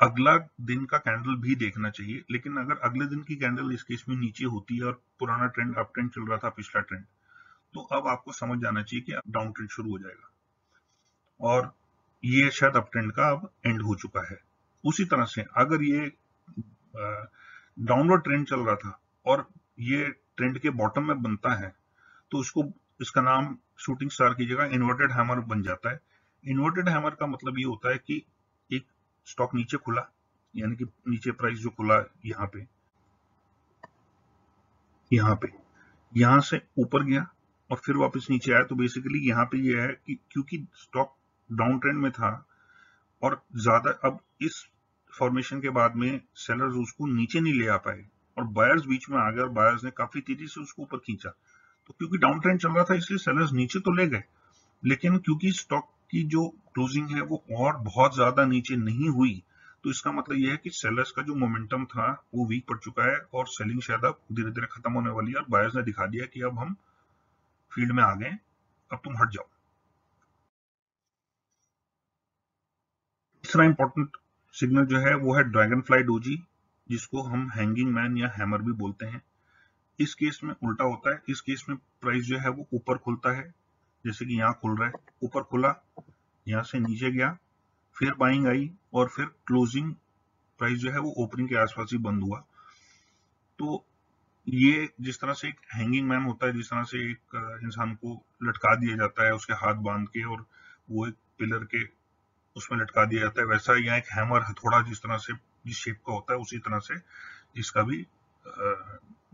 अगला दिन का कैंडल भी देखना चाहिए, लेकिन अगर अगले दिन की कैंडल इस केस में नीचे होती है और पुराना ट्रेंड अप ट्रेंड चल रहा था, पिछला ट्रेंड तो अब आपको समझ जाना चाहिए कि डाउन ट्रेंड शुरू हो जाएगा। और ये शायद अप ट्रेंड का अब एंड हो चुका है। उसी तरह से अगर ये डाउनवर्ड ट्रेंड चल रहा था और ये ट्रेंड के बॉटम में बनता है तो उसको, इसका नाम शूटिंग स्टार की जगह इन्वर्टेड हैमर बन जाता है। इन्वर्टेड हैमर का मतलब ये होता है कि एक स्टॉक नीचे खुला, यानी कि नीचे प्राइस जो खुला यहाँ पे यहाँ पे, यहाँ से ऊपर गया और फिर वापस नीचे आया। तो बेसिकली यहाँ पे ये यह है कि क्योंकि स्टॉक डाउन ट्रेंड में था और ज़्यादा, अब इस फॉर्मेशन के बाद में सेलर्स उसको नीचे नहीं ले आ पाए। और बायर्स बीच में आ गए और बायर्स ने काफ़ी तेज़ी से उसको ऊपर खींचा। तो क्योंकि डाउन ट्रेंड चल रहा था, इसलिए सेलर्स नीचे तो ले गए। लेकिन क्योंकि स्टॉक की जो क्लोजिंग है, वो और बहुत ज़्यादा नीचे नहीं हुई तो इसका मतलब यह है कि सेलर्स का जो मोमेंटम था, वो वीक पड़ चुका है और सेलिंग शायद अब धीरे धीरे खत्म होने वाली है और बायर्स ने दिखा दिया कि अब हम फ़ील्ड में आ गए अब तुम हट जाओ। तीसरा इंपॉर्टेंट सिग्नल जो है, वो है ड्रैगन फ्लाई डोजी जिसको हम हैंगिंग मैन या हैमर भी बोलते हैं। इस केस में उल्टा होता है। इस केस में प्राइस जो है वो ऊपर खुलता है। जैसे कि यहाँ खुल रहा है। ऊपर खुला, यहाँ से नीचे गया, फिर बाइंग आई और फिर क्लोजिंग प्राइस जो है वो ओपनिंग के आसपास ही बंद हुआ। तो ये जिस तरह से एक हैंगिंग मैन होता है, जिस तरह से एक इंसान को लटका दिया जाता है उसके हाथ बाँध के और वो एक पिलर के उसमें लटका दिया जाता है, वैसा या एक हैमर हथौड़ा जिस तरह से जिस शेप का होता है उसी तरह से इसका भी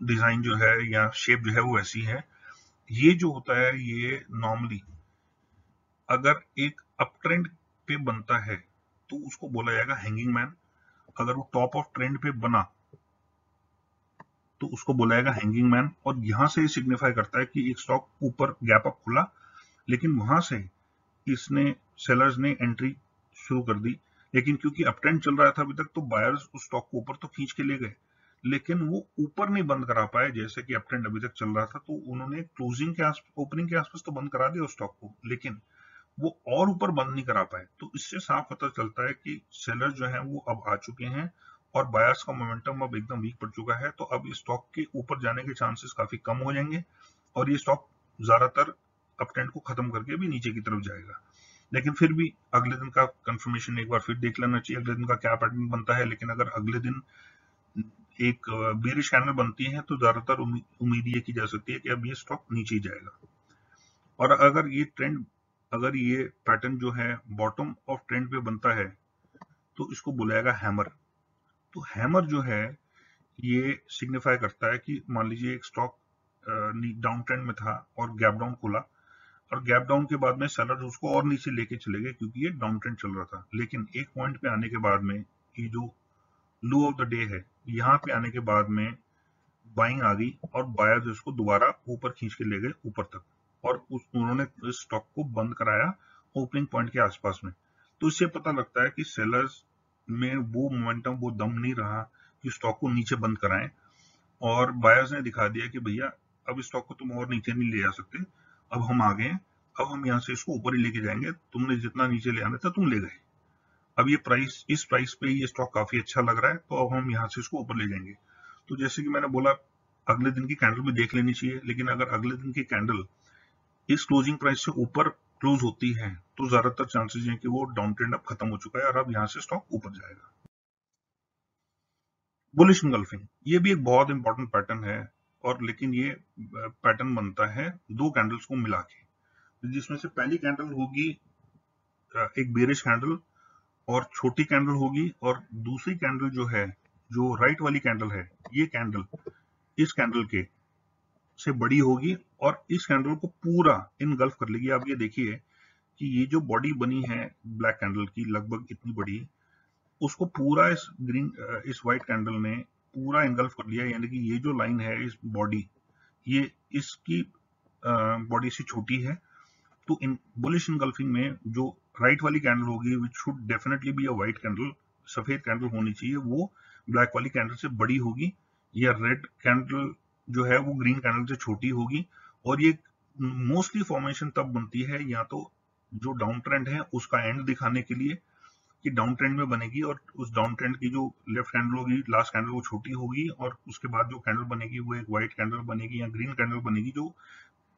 डिज़ाइन जो है या शेप जो है वो वैसी है। ये जो होता है, ये नॉर्मली अगर एक अप ट्रेंड पे बनता है तो उसको बोला जाएगा हैंगिंग मैन अगर वो टॉप ऑफ़ ट्रेंड पे बना तो उसको बोला जाएगा हैंगिंग मैन और यहाँ से सिग्निफाई करता है कि एक स्टॉक ऊपर गैप अप खुला, लेकिन वहाँ से इसने सेलर्स ने एंट्री शुरू कर दी। लेकिन क्योंकि अप ट्रेंड चल रहा था अभी तक तो बायर्स उस स्टॉक को ऊपर तो खींच के ले गए। लेकिन वो ऊपर नहीं बंद करा पाए, जैसे कि अप ट्रेंड अभी तक चल रहा था तो उन्होंने क्लोजिंग के ओपनिंग के आसपास तो बंद करा दिया उस स्टॉक को, लेकिन वो और ऊपर बंद नहीं करा पाए। तो इससे साफ़ पता चलता है कि सेलर जो है, वो अब आ चुके हैं और बायर्स का मोमेंटम अब एकदम वीक पड़ चुका है तो अब इस स्टॉक के ऊपर जाने के चांसेस काफ़ी कम हो जाएँगे और ये स्टॉक ज़्यादातर अप ट्रेंड को खत्म करके भी नीचे की तरफ़ जाएगा। लेकिन फिर भी अगले दिन का कंफर्मेशन एक बार फिर देख लेना चाहिए, अगले दिन का क्या पैटर्न बनता है। लेकिन अगर अगले दिन एक बेरिश कैंडल बनती है तो ज़्यादातर उम्मीद ये की जा सकती है कि अब ये स्टॉक नीचे जाएगा। और अगर ये ट्रेंड अगर ये पैटर्न जो है बॉटम ऑफ़ ट्रेंड पे बनता है तो इसको बुलाएगा हैमर तो हैमर जो है, ये सिग्निफाई करता है कि मान लीजिए एक स्टॉक डाउन ट्रेंड में था और गैप डाउन खुला और गैप डाउन के बाद में सेलर उसको और नीचे लेके चले गए क्योंकि ये डाउन ट्रेंड चल रहा था। लेकिन एक पॉइंट पे आने के बाद में ये जो लो ऑफ़ द डे है, यहाँ पे आने के बाद में बाइंग आ गई और बायर्स उसको दोबारा ऊपर खींच के ले गए ऊपर तक। और उस, उन्होंने इस स्टॉक को बंद कराया ओपनिंग पॉइंट के आसपास में। तो इससे पता लगता है कि सेलर्स में वो मोमेंटम वो दम नहीं रहा कि स्टॉक को नीचे बंद कराएँ। और बायर्स ने दिखा दिया कि भैया, अब स्टॉक को तुम और नीचे नहीं ले जा सकते। अब हम आ गए अब हम यहाँ से इसको ऊपर ही लेके जाएँगे। तुमने जितना नीचे ले आना था, तुम ले गए। अब ये प्राइस इस प्राइस पे ये स्टॉक काफ़ी अच्छा लग रहा है तो अब हम यहाँ से इसको ऊपर ले जाएँगे। तो जैसे कि मैंने बोला, अगले दिन की कैंडल भी देख लेनी चाहिए, लेकिन अगर अगले दिन की कैंडल इस क्लोजिंग प्राइस से ऊपर क्लोज होती है तो ज़्यादातर चांसेस हैं कि वो डाउन ट्रेंड अब खत्म हो चुका है और अब यहाँ से स्टॉक ऊपर जाएगा। बुलिश इंगल्फिंग ये भी एक बहुत इंपॉर्टेंट पैटर्न है। और लेकिन ये पैटर्न बनता है दो कैंडल्स को मिला के, जिसमें से पहली कैंडल होगी एक बेरिश कैंडल और छोटी कैंडल होगी और दूसरी कैंडल जो है, जो राइट वाली कैंडल है, ये कैंडल इस कैंडल के से बड़ी होगी और इस कैंडल को पूरा इनगल्फ कर लेगी। आप ये देखिए कि ये जो बॉडी बनी है ब्लैक कैंडल की, लगभग इतनी बड़ी, उसको पूरा इस ग्रीन इस व्हाइट कैंडल ने पूरा इनगल्फ कर लिया यानी कि ये जो लाइन है इस बॉडी ये इसकी बॉडी से छोटी है तो इन बुलिश इनगल्फिंग में जो राइट वाली कैंडल होगी which should definitely be a white candle सफ़ेद कैंडल होनी चाहिए, वो ब्लैक वाली कैंडल से बड़ी होगी, या रेड कैंडल जो है वो ग्रीन कैंडल से छोटी होगी, और ये मोस्टली फॉर्मेशन तब बनती है, या तो जो डाउन ट्रेंड है, उसका एंड दिखाने के लिए कि डाउन ट्रेंड में बनेगी और उस डाउन ट्रेंड की जो लेफ़्ट कैंडल होगी लास्ट कैंडल वो छोटी होगी और उसके बाद जो कैंडल बनेगी वो एक व्हाइट कैंडल बनेगी या ग्रीन कैंडल बनेगी जो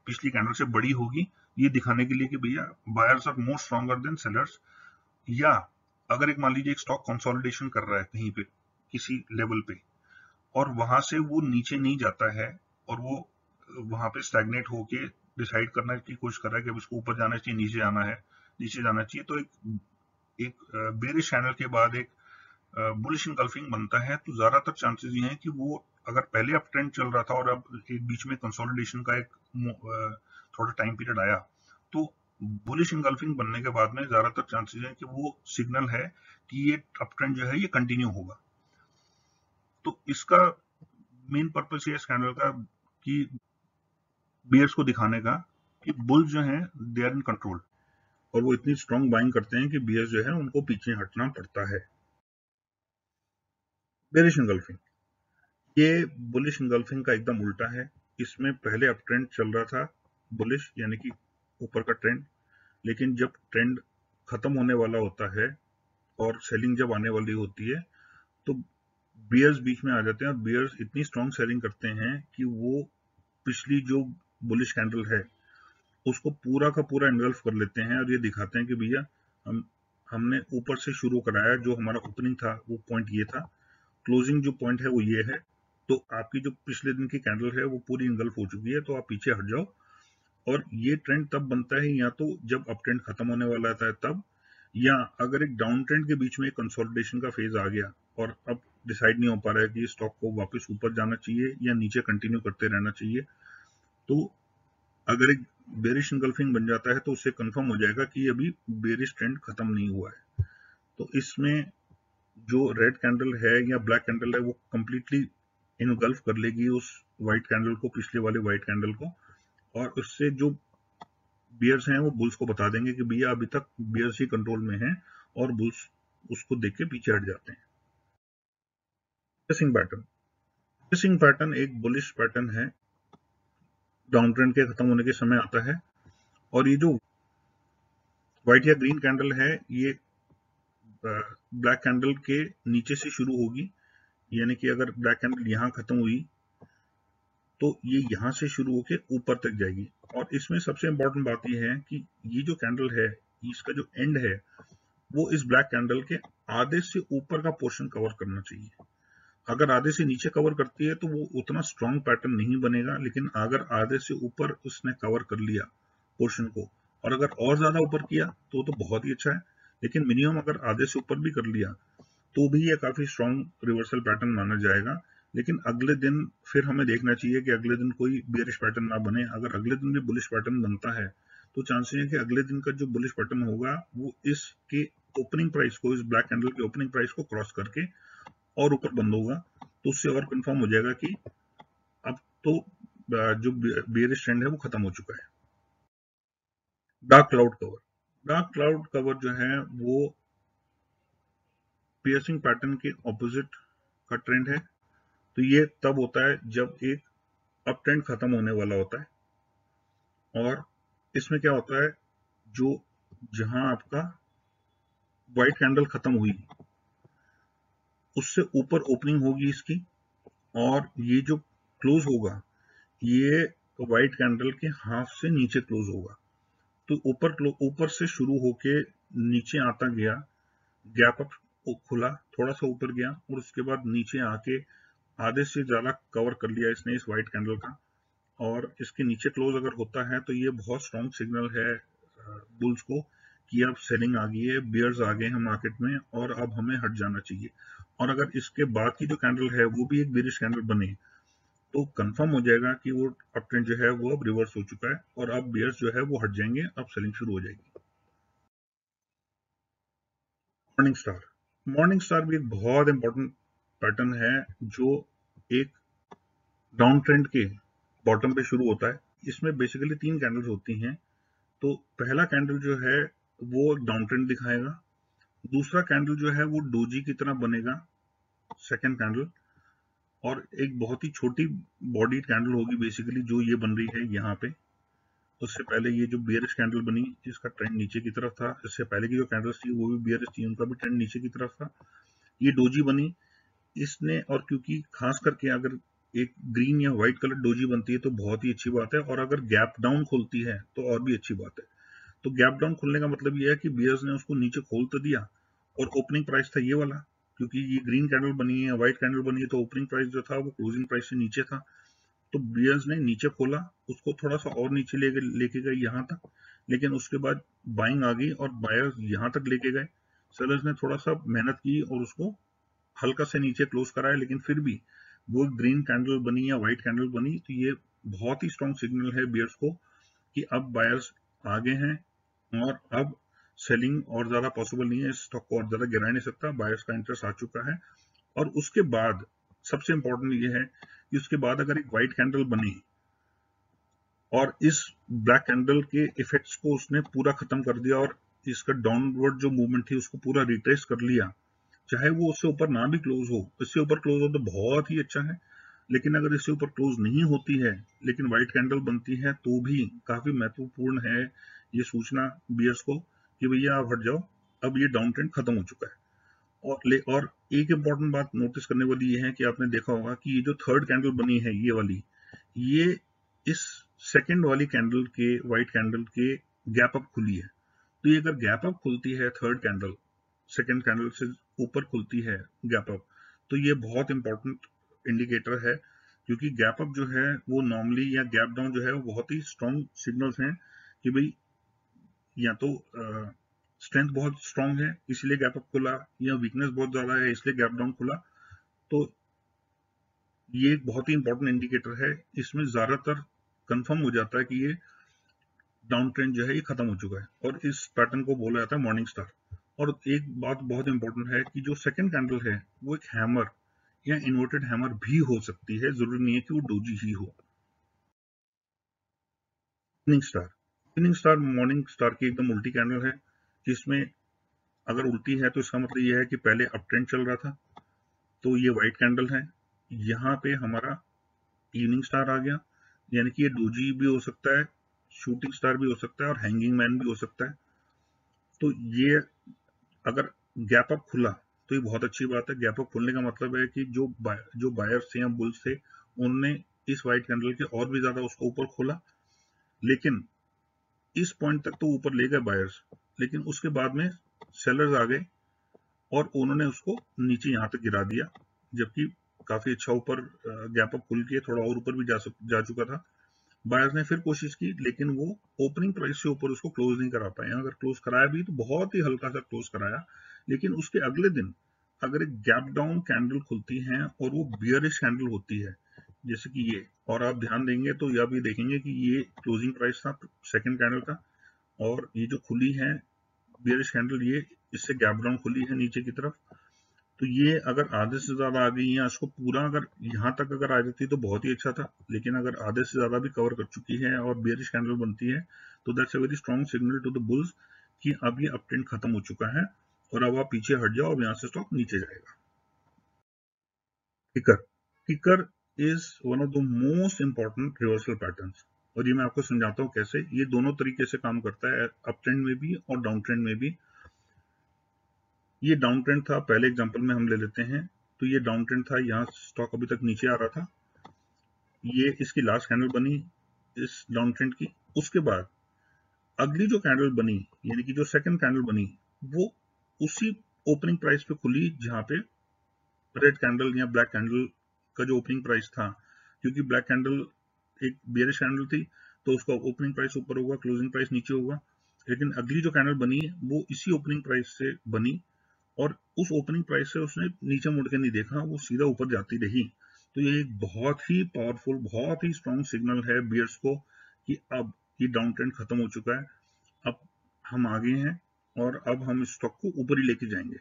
पिछली कैंडल से बड़ी होगी। ये दिखाने के लिए कि भैया buyers are more stronger than sellers या अगर एक मान लीजिए एक स्टॉक कंसोलिडेशन कर रहा है कहीं पे, किसी लेवल पे, और वहाँ से वो नीचे नहीं जाता है और वो वहाँ पे स्टैग्नेट होके डिसाइड करने की कोशिश कर रहा है कि अब इसको ऊपर जाना चाहिए, नीचे जाना है, नीचे जाना चाहिए तो एक एक बेरिश चैनल के बाद एक बुलिश इनगल्फिंग बनता है तो ज़्यादातर चांसेस ये हैं कि वो अगर पहले अप ट्रेंड चल रहा था और अब एक बीच में कंसोलिडेशन का एक थोड़ा टाइम पीरियड आया तो बुलिश इनगल्फिंग बनने के बाद में ज़्यादातर चांसेस हैं कि वो सिग्नल है कि ये अप ट्रेंड जो है, ये कंटिन्यू होगा। तो इसका मेन पर्पस ये स्कैंडल का कि बियर्स को दिखाने का कि बुल्स जो है दे आर इन कंट्रोल और वो इतनी स्ट्रॉन्ग बाइंग करते हैं कि बियर्स जो है उनको पीछे हटना पड़ता है। बेरिश इंगल्फिंग ये बुलिश इंगल्फिंग का एकदम उल्टा है। इसमें पहले अब ट्रेंड चल रहा था बुलिश यानी कि ऊपर का ट्रेंड लेकिन जब ट्रेंड खत्म होने वाला होता है और सेलिंग जब आने वाली होती है तो बियर्स बीच में आ जाते हैं और बियर्स इतनी स्ट्रॉन्ग सेलिंग करते हैं कि वो पिछली जो बुलिश कैंडल है उसको पूरा का पूरा इन्वेल्व कर लेते हैं और ये दिखाते हैं कि भैया, हम, हमने ऊपर से शुरू कराया जो हमारा ओपनिंग था, वो पॉइंट ये था। क्लोजिंग जो पॉइंट है वो ये है। तो आपकी जो पिछले दिन की कैंडल है, वो पूरी इन्गल्फ हो चुकी है तो आप पीछे हट जाओ। और ये ट्रेंड तब बनता है या तो जब अप ट्रेंड खत्म होने वाला था तब, या अगर एक डाउन ट्रेंड के बीच में एक कंसोलिडेशन का फ़ेज़ आ गया और अब डिसाइड नहीं हो पा रहा है कि स्टॉक को वापस ऊपर जाना चाहिए या नीचे कंटिन्यू करते रहना चाहिए तो अगर एक बेरिश इनगल्फिंग बन जाता है तो उससे कंफर्म हो जाएगा कि अभी बेरिश ट्रेंड खत्म नहीं हुआ है। तो इसमें जो रेड कैंडल है या ब्लैक कैंडल है, वो कंप्लीटली इनगल्फ कर लेगी उस व्हाइट कैंडल को, पिछले वाले व्हाइट कैंडल को। और उससे जो बियर्स हैं, वो बुल्स को बता देंगे कि भैया अभी तक बियर्स ही कंट्रोल में हैं और बुल्स उसको देख के पीछे हट जाते हैं। पैटर्न पैटर्न एक बुलिश पैटर्न है। डाउन ट्रेंड के खत्म होने के समय आता है। और ये जो व्हाइट या ग्रीन कैंडल है, ये ब्लैक कैंडल के नीचे से शुरू होगी। यानी कि अगर ब्लैक कैंडल यहाँ खत्म हुई तो ये यहाँ से शुरू होकर ऊपर तक जाएगी। और इसमें सबसे इंपॉर्टेंट बात यह है कि ये जो कैंडल है, इसका जो एंड है, वो इस ब्लैक कैंडल के आधे से ऊपर का पोर्शन कवर करना चाहिए। अगर आधे से नीचे कवर करती है तो वो उतना स्ट्रॉन्ग पैटर्न नहीं बनेगा, लेकिन अगर आधे से ऊपर उसने कवर कर लिया पोर्शन को, और अगर और ज़्यादा ऊपर किया तो तो बहुत ही अच्छा है, लेकिन मिनिमम अगर आधे से ऊपर भी कर लिया तो भी ये काफ़ी स्ट्रॉन्ग रिवर्सल पैटर्न माना जाएगा, लेकिन अगले दिन फिर हमें देखना चाहिए कि अगले दिन कोई बियरिश पैटर्न ना बने। अगर अगले दिन भी बुलिश पैटर्न बनता है तो चांसेस है कि अगले दिन का जो बुलिश पैटर्न होगा, वो इसके ओपनिंग प्राइस को, इस ब्लैक कैंडल के ओपनिंग प्राइस को क्रॉस करके और ऊपर बंद होगा तो उससे और कंफर्म हो जाएगा कि अब तो जो बियरिश ट्रेंड है वो खत्म हो चुका है। Dark cloud cover dark cloud cover जो है वो पियर्सिंग पैटर्न के ऑपोजिट का ट्रेंड है। तो ये तब होता है जब एक अप ट्रेंड खत्म होने वाला होता है। और इसमें क्या होता है, जो जहाँ आपका व्हाइट कैंडल खत्म हुई उससे ऊपर ओपनिंग होगी इसकी और ये जो क्लोज होगा, ये व्हाइट कैंडल के हाफ़ से नीचे क्लोज होगा। तो ऊपर ऊपर से शुरू होके नीचे आता गया गैप अप खुला, थोड़ा सा ऊपर गया और उसके बाद नीचे आके आधे से ज़्यादा कवर कर लिया इसने इस व्हाइट कैंडल का। और इसके नीचे क्लोज अगर होता है तो ये बहुत स्ट्रॉन्ग सिग्नल है बुल्स को। कि अब सेलिंग आ गई है बियर्स आ गए हैं मार्केट में और अब हमें हट जाना चाहिए। और अगर इसके बाद की जो कैंडल है, वो भी एक बिरिश कैंडल बने तो कंफर्म हो जाएगा कि वो अप ट्रेंड जो है, वो अब रिवर्स हो चुका है और अब बियर्स जो है, वो हट जाएँगे, अब सेलिंग शुरू हो जाएगी। मॉर्निंग स्टार मॉर्निंग स्टार भी एक बहुत इंपॉर्टेंट पैटर्न है, जो एक डाउन ट्रेंड के बॉटम पे शुरू होता है। इसमें बेसिकली तीन कैंडल्स होती हैं। तो पहला कैंडल जो है वो डाउन ट्रेंड दिखाएगा। दूसरा कैंडल जो है वो डोजी की तरह बनेगा सेकेंड कैंडल और एक बहुत ही छोटी बॉडी कैंडल होगी बेसिकली जो ये बन रही है यहाँ पे। उससे पहले ये जो बियरिश कैंडल बनी जिसका ट्रेंड नीचे की तरफ़ था। इससे पहले की जो कैंडल्स थी, वो भी बियरिश थी, उनका भी ट्रेंड नीचे की तरफ़ था। ये डोजी बनी। इसने, और क्योंकि खास करके अगर एक ग्रीन या व्हाइट कलर डोजी बनती है तो बहुत ही अच्छी बात है। और अगर गैप डाउन खोलती है तो और भी अच्छी बात है। तो गैप डाउन खोलने का मतलब यह है कि बियर्स ने उसको नीचे खोल तो दिया और ओपनिंग प्राइस था ये वाला, क्योंकि ये ग्रीन कैंडल बनी है व्हाइट कैंडल बनी है तो ओपनिंग प्राइस जो था वो क्लोजिंग प्राइस से नीचे था। तो बियर्स ने नीचे खोला, उसको थोड़ा सा और नीचे ले लेके गए यहाँ तक, लेकिन उसके बाद बाइंग आ गई और बायर्स यहाँ तक लेके गए। सेलर्स ने थोड़ा सा मेहनत की और उसको हल्का से नीचे क्लोज कराया, लेकिन फिर भी वो ग्रीन कैंडल बनी या व्हाइट कैंडल बनी तो ये बहुत ही स्ट्रॉन्ग सिग्नल है बियर्स को कि अब बायर्स आगे हैं और अब सेलिंग और ज़्यादा पॉसिबल नहीं है स्टॉक को और ज़्यादा गिरा नहीं सकता बायर्स का इंटरेस्ट आ चुका है। और उसके बाद सबसे इंपॉर्टेंट ये है कि उसके बाद अगर एक व्हाइट कैंडल बनी और इस ब्लैक कैंडल के इफेक्ट्स को उसने पूरा खत्म कर दिया और इसका डाउनवर्ड जो मूवमेंट थी उसको पूरा रिट्रेस कर लिया, चाहे वो उससे ऊपर ना भी क्लोज हो, इससे ऊपर क्लोज हो तो बहुत ही अच्छा है। लेकिन अगर इससे ऊपर क्लोज नहीं होती है, लेकिन व्हाइट कैंडल बनती है तो भी काफ़ी महत्वपूर्ण है ये सूचना बियर्स को कि भैया आप हट जाओ, अब ये डाउन ट्रेंड खत्म हो चुका है। और ले, और एक इंपॉर्टेंट बात नोटिस करने वाली ये है कि आपने देखा होगा कि ये जो थर्ड कैंडल बनी है, ये वाली, ये इस सेकेंड वाली कैंडल के व्हाइट कैंडल के गैप अप खुली है। तो ये अगर गैप अप खुलती है थर्ड कैंडल सेकेंड कैंडल से ऊपर खुलती है गैप अप तो ये बहुत इंपॉर्टेंट इंडिकेटर है, क्योंकि गैप अप जो है, वो नॉर्मली या गैप डाउन जो है, वो बहुत ही स्ट्रॉन्ग सिग्नल्स हैं कि भाई या तो स्ट्रेंथ बहुत स्ट्रांग है, इसलिए गैप अप खुला, या वीकनेस बहुत ज़्यादा है, इसलिए गैप डाउन खुला। तो ये एक बहुत ही इंपॉर्टेंट इंडिकेटर है। इसमें ज़्यादातर कंफर्म हो जाता है कि ये डाउन ट्रेंड जो है, ये खत्म हो चुका है। और इस पैटर्न को बोला जाता है मॉर्निंग स्टार और एक बात बहुत इंपॉर्टेंट है कि जो सेकंड कैंडल है, वो एक हैमर या इन्वर्टेड हैमर भी हो सकती है। ज़रूरी नहीं है कि वो डोजी ही हो। Morning star evening star morning star की एकदम उल्टी कैंडल है जिसमें अगर उल्टी है तो इसका मतलब यह है कि पहले अप ट्रेंड चल रहा था तो ये व्हाइट कैंडल है। यहाँ पे हमारा इवनिंग स्टार आ गया यानी कि ये डोजी भी हो सकता है शूटिंग स्टार भी हो सकता है और हैंगिंग मैन भी हो सकता है। तो ये अगर गैप अप खुला तो ये बहुत अच्छी बात है। गैप अप खुलने का मतलब है कि जो बाय, जो बायर्स थे या बुल्स थे उनने इस व्हाइट कैंडल के और भी ज़्यादा उसको ऊपर खोला। लेकिन इस पॉइंट तक तो ऊपर ले गए बायर्स लेकिन उसके बाद में सेलर्स आ गए और उन्होंने उसको नीचे यहाँ तक गिरा दिया जबकि काफ़ी अच्छा ऊपर गैप अप खुल के थोड़ा और ऊपर भी जा, जा चुका था। बायर्स ने फिर कोशिश की लेकिन वो ओपनिंग प्राइस से ऊपर उसको क्लोज नहीं करा पाए। अगर क्लोज कराया भी तो बहुत ही हल्का सा क्लोज कराया। लेकिन उसके अगले दिन अगर एक गैप डाउन कैंडल खुलती है और वो बियरिश कैंडल होती है जैसे कि ये, और आप ध्यान देंगे तो यह भी देखेंगे कि ये क्लोजिंग प्राइस था सेकंड कैंडल का, और ये जो खुली है बियरिश कैंडल ये इससे गैप डाउन खुली है नीचे की तरफ़। तो ये अगर आधे से ज़्यादा आ गई है इसको पूरा अगर यहाँ तक अगर आ जाती तो बहुत ही अच्छा था, लेकिन अगर आधे से ज़्यादा भी कवर कर चुकी है और बियरिश कैंडल बनती है तो that's a very strong signal to the bulls कि अब ये अपट्रेंड खत्म हो चुका है, और अब आप पीछे हट जाओ, अब यहाँ से स्टॉक नीचे जाएगा। Kicker kicker is one of the most important reversal patterns और ये मैं आपको समझाता हूँ कैसे। ये दोनों तरीके से काम करता है अप ट्रेंड में भी और डाउन ट्रेंड में भी। ये डाउन ट्रेंड था, पहले एग्जांपल में हम ले लेते हैं। तो ये डाउन ट्रेंड था, यहाँ स्टॉक अभी तक नीचे आ रहा था। ये इसकी लास्ट कैंडल बनी इस डाउन ट्रेंड की। उसके बाद अगली जो कैंडल बनी, यानी कि जो सेकंड कैंडल बनी, वो उसी ओपनिंग प्राइस पे खुली, जहाँ पे रेड कैंडल या ब्लैक कैंडल का जो ओपनिंग प्राइस था, क्योंकि ब्लैक कैंडल एक बेरिश कैंडल थी तो उसका ओपनिंग प्राइस ऊपर होगा क्लोजिंग प्राइस नीचे होगा। लेकिन अगली जो कैंडल बनी है, वो इसी ओपनिंग प्राइस से बनी और उस ओपनिंग प्राइस से उसने नीचे मुड़ के नहीं देखा, वो सीधा ऊपर जाती रही। तो ये एक बहुत ही पावरफुल बहुत ही स्ट्रॉन्ग सिग्नल है बियर्स को कि अब ये डाउन ट्रेंड खत्म हो चुका है। अब हम आगे हैं और अब हम स्टॉक को ऊपर ही लेके जाएँगे।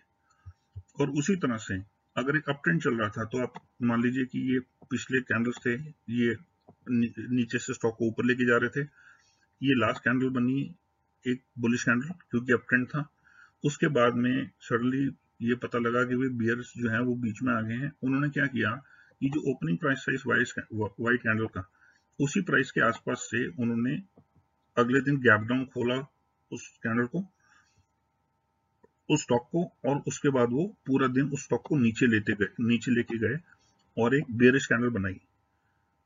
और उसी तरह से अगर एक अप ट्रेंड चल रहा था तो आप मान लीजिए कि ये पिछले कैंडल्स थे, ये नीचे से स्टॉक को ऊपर लेके जा रहे थे। ये लास्ट कैंडल बनी एक बुलिश कैंडल क्योंकि अप ट्रेंड था। उसके बाद में सडनली ये पता लगा कि भाई बियर्स जो है वो बीच में आ गए हैं। उन्होंने क्या किया कि जो ओपनिंग प्राइस था इस व्हाइट कैंडल का, उसी प्राइस के आसपास से उन्होंने अगले दिन गैप डाउन खोला उस कैंडल को, उस स्टॉक को और उसके बाद वो पूरा दिन उस स्टॉक को नीचे लेते गए, नीचे लेके गए। और एक बेरिश कैंडल बनाई।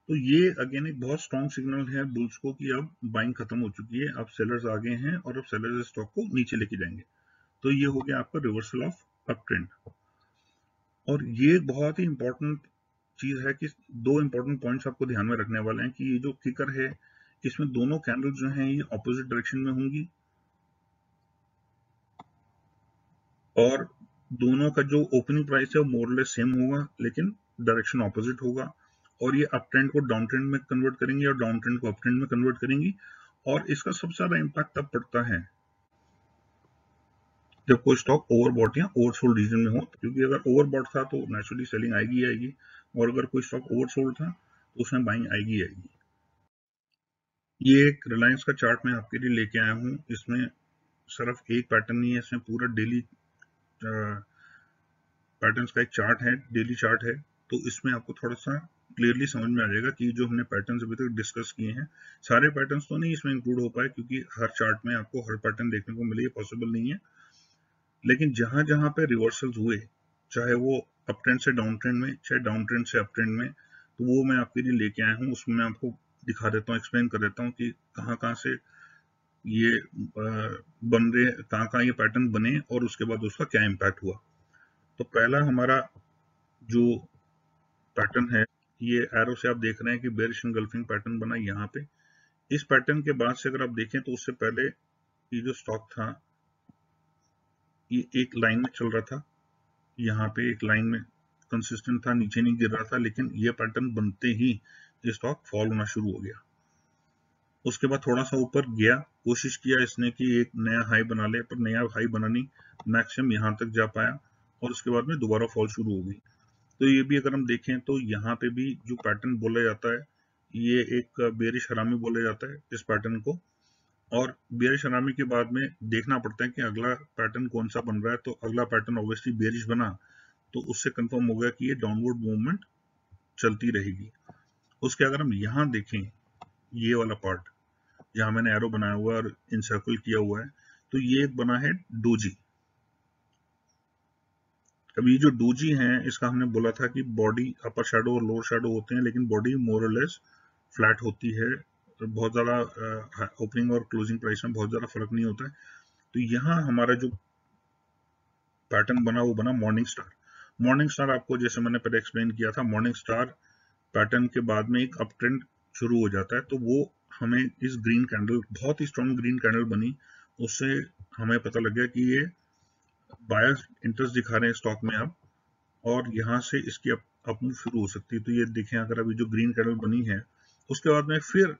तो ये अगेन एक बहुत स्ट्रॉन्ग सिग्नल है बुल्स को कि अब बाइंग खत्म हो चुकी है, अब सेलर्स आ गए हैं और अब सेलर्स स्टॉक को नीचे लेके जाएँगे। तो ये हो गया आपका रिवर्सल ऑफ़ अप ट्रेंड और ये बहुत ही इंपॉर्टेंट चीज़ है कि दो इंपॉर्टेंट पॉइंट्स आपको ध्यान में रखने वाले हैं कि ये जो किकर है, इसमें दोनों कैंडल जो हैं, ये ऑपोजिट डायरेक्शन में होंगी। और दोनों का जो ओपनिंग प्राइस है, वो मोरलेस सेम होगा, लेकिन डायरेक्शन ऑपोजिट होगा और ये अप ट्रेंड को डाउन ट्रेंड में कन्वर्ट करेंगे और डाउन ट्रेंड को अप ट्रेंड में कन्वर्ट करेंगी और इसका सबसे ज़्यादा इम्पैक्ट तब पड़ता है जब कोई स्टॉक ओवरबॉट या ओवरसोल्ड रीजन में हो, क्योंकि अगर ओवरबॉट था तो नेचुरली सेलिंग आएगी आएगी और अगर कोई स्टॉक ओवरसोल्ड था तो उसमें बाइंग आएगी आएगी। ये एक रिलायंस का चार्ट मैं आपके लिए लेके आया हूँ। इसमें सिर्फ़ एक पैटर्न नहीं है, इसमें पूरा डेली पैटर्न्स का एक चार्ट है डेली चार्ट है। तो इसमें आपको थोड़ा सा क्लियरली समझ में आ जाएगा कि जो हमने पैटर्न अभी तक डिस्कस किए हैं, सारे पैटर्न तो नहीं इसमें इंक्लूड हो पाए क्योंकि हर चार्ट में आपको हर पैटर्न देखने को मिले पॉसिबल नहीं है। लेकिन जहाँ जहाँ पे रिवर्सल्स हुए, चाहे वो अप ट्रेंड से डाउन ट्रेंड में, चाहे डाउन ट्रेंड से अप ट्रेंड में तो वो मैं आपके लिए लेके आया हूँ, उसमें मैं आपको दिखा देता हूँ एक्सप्लेन कर देता हूँ कि कहाँ कहाँ से ये बन रहे, कहाँ कहाँ ये पैटर्न बने और उसके बाद उसका क्या इम्पैक्ट हुआ। तो पहला हमारा जो पैटर्न है। ये एरो से आप देख रहे हैं कि बेरिश गल्फिंग पैटर्न बना यहाँ पे। इस पैटर्न के बाद से अगर आप देखें तो उससे पहले ये जो स्टॉक था, ये एक लाइन में चल रहा था। यहाँ पे एक लाइन में कंसिस्टेंट था, नीचे नहीं गिर रहा था, लेकिन ये पैटर्न बनते ही ये स्टॉक फॉल होना शुरू हो गया। उसके बाद थोड़ा सा ऊपर गया, कोशिश किया इसने कि एक नया हाई बना ले, पर नया हाई बना नहीं। मैक्सिमम यहाँ तक जा पाया और उसके बाद में दोबारा फॉल शुरू हो गई। तो ये भी अगर हम देखें तो यहाँ पे भी जो पैटर्न बोला जाता है, ये एक बेरिश हरामी बोला जाता है इस पैटर्न को। और बेरिश हरामी के बाद में देखना पड़ता है कि अगला पैटर्न कौन सा बन रहा है। तो अगला पैटर्न ऑब्वियसली बेरिश बना तो उससे कंफर्म हो गया कि ये डाउनवर्ड मूवमेंट चलती रहेगी। उसके अगर हम यहाँ देखें, ये वाला पार्ट जहाँ मैंने एरो बनाया हुआ है और इंसर्कल किया हुआ है तो ये बना है डोजी अब ये जो डूजी है, इसका हमने बोला था कि बॉडी अपर शेडो और लोअर शेडो होते हैं, लेकिन बॉडी मोरलेस फ्लैट होती है। बहुत ज़्यादा ओपनिंग और क्लोजिंग प्राइस में बहुत ज़्यादा फ़र्क नहीं होता है। तो यहाँ हमारा जो पैटर्न बना, वो बना मॉर्निंग स्टार मॉर्निंग स्टार आपको जैसे मैंने पहले एक्सप्लेन किया था मॉर्निंग स्टार पैटर्न के बाद में एक अप ट्रेंड शुरू हो जाता है तो वो हमें इस ग्रीन कैंडल बहुत ही स्ट्रॉन्ग ग्रीन कैंडल बनी, उससे हमें पता लग गया कि ये बायर्स इंटरेस्ट दिखा रहे हैं स्टॉक में अब और यहाँ से इसकी अप, अप शुरू हो सकती है। तो ये देखें अगर अभी जो ग्रीन कैंडल बनी है उसके बाद में फिर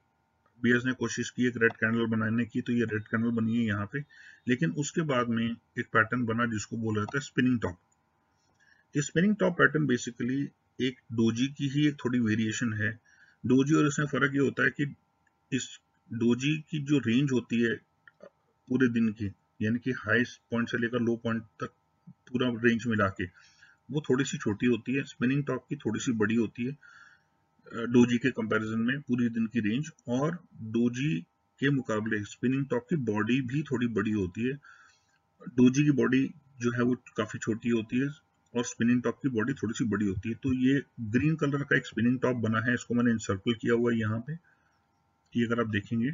बीएस ने कोशिश की एक रेड कैंडल बनाने की तो ये रेड कैंडल बनी है यहाँ पे। लेकिन उसके बाद में एक पैटर्न बना जिसको बोला जाता है स्पिनिंग टॉप। ये स्पिनिंग टॉप पैटर्न बेसिकली एक डोजी की ही एक थोड़ी वेरिएशन है। डोजी और इसमें फ़र्क ये होता है कि इस डोजी की जो रेंज होती है पूरे दिन की यानी कि हाई पॉइंट से लेकर लो पॉइंट तक पूरा रेंज मिला के, वो थोड़ी सी छोटी होती है स्पिनिंग टॉप की थोड़ी सी बड़ी होती है डोजी के कंपैरिजन में पूरी दिन की रेंज और डोजी के मुकाबले स्पिनिंग टॉप की बॉडी भी थोड़ी बड़ी होती है। डोजी की बॉडी जो है वो काफ़ी छोटी होती है और स्पिनिंग टॉप की बॉडी थोड़ी सी बड़ी होती है। तो ये ग्रीन कलर का एक स्पिनिंग टॉप बना है, इसको मैंने इंसर्कल किया हुआ है यहाँ पे। ये अगर आप देखेंगे,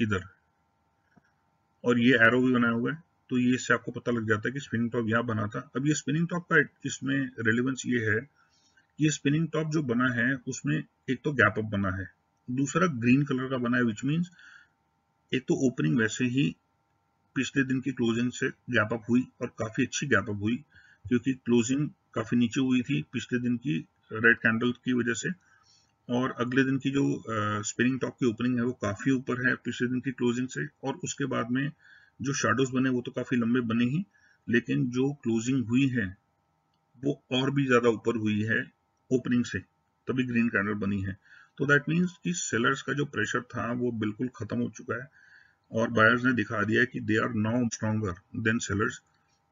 इधर। और ये एरो भी बनाया हुआ है तो ये इससे आपको पता लग जाता है कि स्पिनिंग टॉप यहाँ बना था। अब ये स्पिनिंग टॉप का इसमें रेलिवेंस ये है ये स्पिनिंग टॉप जो बना है, उसमें एक तो गैप अप बना है, दूसरा ग्रीन कलर का बना है विच मीन्स एक तो ओपनिंग वैसे ही पिछले दिन की क्लोजिंग से गैप अप हुई और काफ़ी अच्छी गैप अप हुई, क्योंकि क्लोजिंग काफ़ी नीचे हुई थी पिछले दिन की रेड कैंडल की वजह से। और अगले दिन की जो स्पिनिंग टॉप की ओपनिंग है वो काफ़ी ऊपर है, पिछले दिन की क्लोजिंग से, और उसके बाद में जो शेडोज बने वो तो काफ़ी लंबे बने ही, लेकिन जो क्लोजिंग हुई है, वो और भी ज़्यादा ऊपर हुई है ओपनिंग से, तभी ग्रीन कैंडल बनी है। तो दैट मीन्स कि सेलर्स का जो प्रेशर था वो बिल्कुल खत्म हो चुका है, और बायर्स ने दिखा दिया है कि they are now stronger than sellers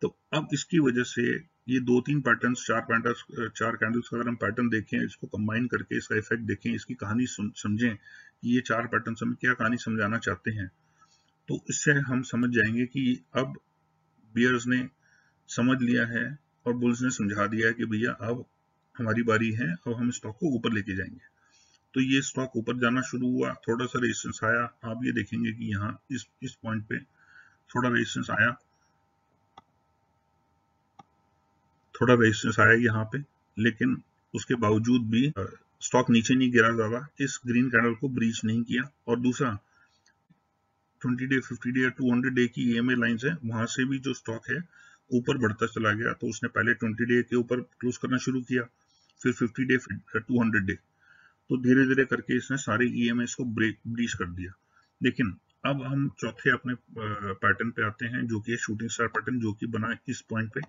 तो अब इसकी वजह से ये दो तीन पैटर्न चार पैटर्न चार कैंडल्स अगर हम पैटर्न देखें, इसको कंबाइन करके, इसका इफ़ेक्ट देखें, इसकी कहानी समझें कि ये चार पैटर्न हमें क्या कहानी समझाना चाहते हैं। तो इससे हम समझ जाएँगे कि अब बियर्स ने समझ लिया है और बुल्स ने समझा दिया है कि भैया अब हमारी बारी है, अब हम स्टॉक को ऊपर लेके जाएँगे। तो ये स्टॉक ऊपर जाना शुरू हुआ, थोड़ा सा रेजिस्टेंस आया। आप ये देखेंगे कि यहाँ इस इस पॉइंट पे थोड़ा रेजिस्टेंस आया। थोड़ा रेजिस्टेंस आया यहाँ पे, लेकिन उसके बावजूद भी स्टॉक नीचे नहीं गिरा ज़्यादा। इस ग्रीन कैंडल को ब्रीच नहीं किया। और दूसरा 20 डे 50 डे या 200 डे की ईएमए लाइंस है, वहाँ से भी जो स्टॉक है, ऊपर बढ़ता चला गया। तो उसने पहले 20 डे के ऊपर क्लोज करना शुरू किया, फिर 50 डे फिर 200 डे तो धीरे धीरे करके इसने सारे ई e को ब्रेक ब्रीच कर दिया। लेकिन अब हम चौथे अपने पैटर्न पे आते हैं, जो कि शूटिंग स्टार पैटर्न जो कि बना इस पॉइंट पे।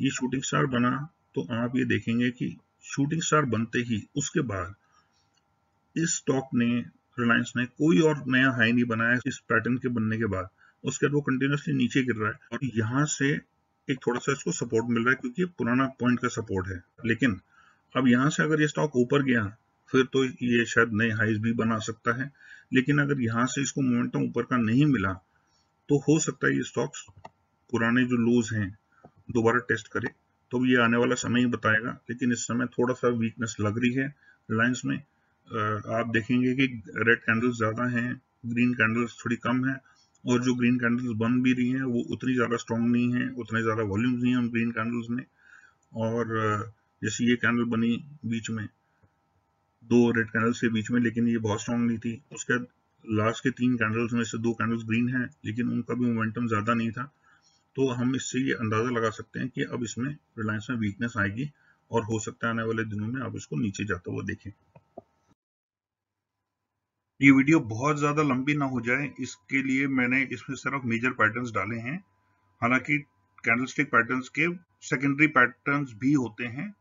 ये शूटिंग स्टार बना तो आप ये देखेंगे कि शूटिंग स्टार बनते ही उसके बाद इस स्टॉक ने रिलायंस ने कोई और नया हाई नहीं बनाया, इस पैटर्न के बनने के बाद। उसके बाद वो कंटिन्यूसली नीचे गिर रहा है और यहाँ से एक थोड़ा सा इसको सपोर्ट मिल रहा है क्योंकि पुराना पॉइंट का सपोर्ट है। लेकिन अब यहाँ से अगर ये स्टॉक ऊपर गया, फिर तो ये शायद नए हाइज भी बना सकता है। लेकिन अगर यहाँ से इसको मोमेंटम ऊपर का नहीं मिला तो हो सकता है ये स्टॉक्स पुराने जो लूज हैं दोबारा टेस्ट करे तो ये आने वाला समय ही बताएगा। लेकिन इस समय थोड़ा सा वीकनेस लग रही है रिलायंस में। आप देखेंगे कि रेड कैंडल्स ज़्यादा हैं ग्रीन कैंडल्स थोड़ी कम है, और जो ग्रीन कैंडल्स बन भी रही हैं, वो उतनी ज़्यादा स्ट्रॉन्ग नहीं है, उतने ज़्यादा वॉल्यूम्स नहीं है ग्रीन कैंडल्स में। और जैसे ये कैंडल बनी बीच में, दो रेड कैंडल्स के बीच में, लेकिन ये बहुत स्ट्रॉन्ग नहीं थी। उसके लास्ट के तीन कैंडल्स में से दो कैंडल्स ग्रीन हैं, लेकिन उनका भी मोमेंटम ज़्यादा नहीं था। तो हम इससे ये अंदाज़ा लगा सकते हैं कि अब इसमें रिलायंस में वीकनेस आएगी और हो सकता है आने वाले दिनों में आप इसको नीचे जाता हुआ देखें। ये वीडियो बहुत ज़्यादा लंबी ना हो जाए, इसके लिए मैंने इसमें सिर्फ़ मेजर पैटर्न्स डाले हैं। हालाँकि कैंडलस्टिक पैटर्न्स के सेकेंडरी पैटर्न्स भी होते हैं,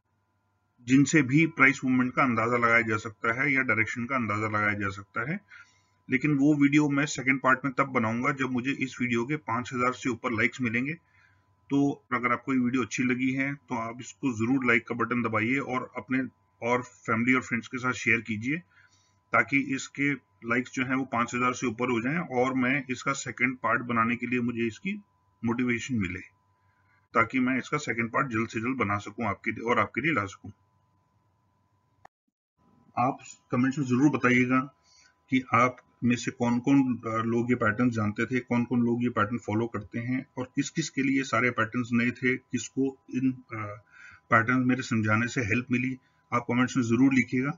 जिनसे भी प्राइस मूवमेंट का अंदाज़ा लगाया जा सकता है या डायरेक्शन का अंदाज़ा लगाया जा सकता है। लेकिन वो वीडियो मैं सेकेंड पार्ट में तब बनाऊँगा जब मुझे इस वीडियो के 5000 से ऊपर लाइक्स मिलेंगे। तो अगर आपको ये वीडियो अच्छी लगी है तो आप इसको ज़रूर लाइक का बटन दबाइए और अपने और फैमिली और फ्रेंड्स के साथ शेयर कीजिए, ताकि इसके लाइक्स जो है वो 5000 से ऊपर हो जाएँ और मैं इसका सेकेंड पार्ट बनाने के लिए मुझे इसकी मोटिवेशन मिले, ताकि मैं इसका सेकेंड पार्ट जल्द से जल्द बना सकूँ आपके लिए और आपके लिए ला सकूँ। आप कमेंट्स में ज़रूर बताइएगा कि आप में से कौन कौन लोग ये पैटर्न जानते थे कौन कौन लोग ये पैटर्न फॉलो करते हैं और किस किस के लिए सारे पैटर्न नए थे, किसको इन पैटर्न मेरे समझाने से हेल्प मिली, आप कमेंट्स में ज़रूर लिखिएगा।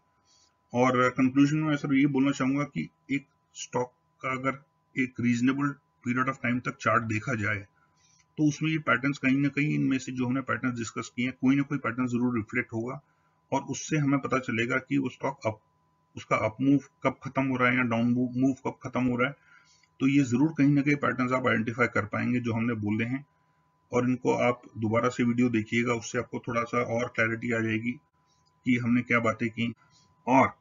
और कंक्लूजन में सर ये बोलना चाहूँगा कि एक स्टॉक का अगर एक रीजनेबल पीरियड ऑफ़ टाइम तक चार्ट देखा जाए तो उसमें ये पैटर्न्स कहीं ना कहीं इनमें से जो हमने पैटर्न डिस्कस किए हैं, कोई ना कोई पैटर्न ज़रूर रिफ्लेक्ट होगा और उससे हमें पता चलेगा कि वो स्टॉक अप उसका अप मूव कब खत्म हो रहा है या डाउन मूव कब खत्म हो रहा है तो ये ज़रूर कहीं ना कहीं पैटर्न आप आइडेंटिफाई कर पाएँगे जो हमने बोले हैं। और इनको आप दोबारा से वीडियो देखिएगा, उससे आपको थोड़ा सा और क्लैरिटी आ जाएगी कि हमने क्या बातें की। और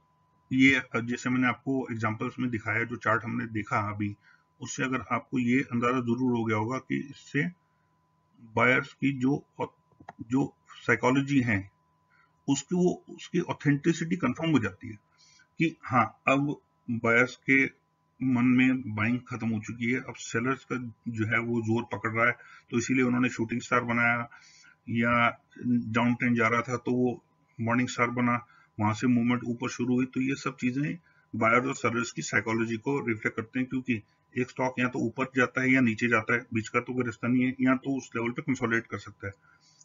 ये, जैसे मैंने आपको एग्जांपल्स में दिखाया, जो चार्ट हमने देखा अभी, उससे अगर आपको ये अंदाज़ा ज़रूर हो गया होगा कि इससे बायर्स की जो जो साइकोलॉजी है, उसकी वो, उसकी ऑथेंटिसिटी कंफर्म हो जाती है। कि हाँ अब बायर्स के मन में बाइंग खत्म हो चुकी है। अब सेलर्स का जो है वो ज़ोर पकड़ रहा है तो इसीलिए उन्होंने शूटिंग स्टार बनाया या डाउन ट्रेन जा रहा था तो वो मॉर्निंग स्टार बना। वहाँ से मूवमेंट ऊपर शुरू हुई तो ये सब चीज़ें बायर्स और सेलर्स की साइकोलॉजी को रिफ्लेक्ट करते हैं, क्योंकि एक स्टॉक या तो ऊपर जाता है या नीचे जाता है, बीच का तो कोई रास्ता नहीं है, या तो उस लेवल पे कंसोलिडेट कर सकता है।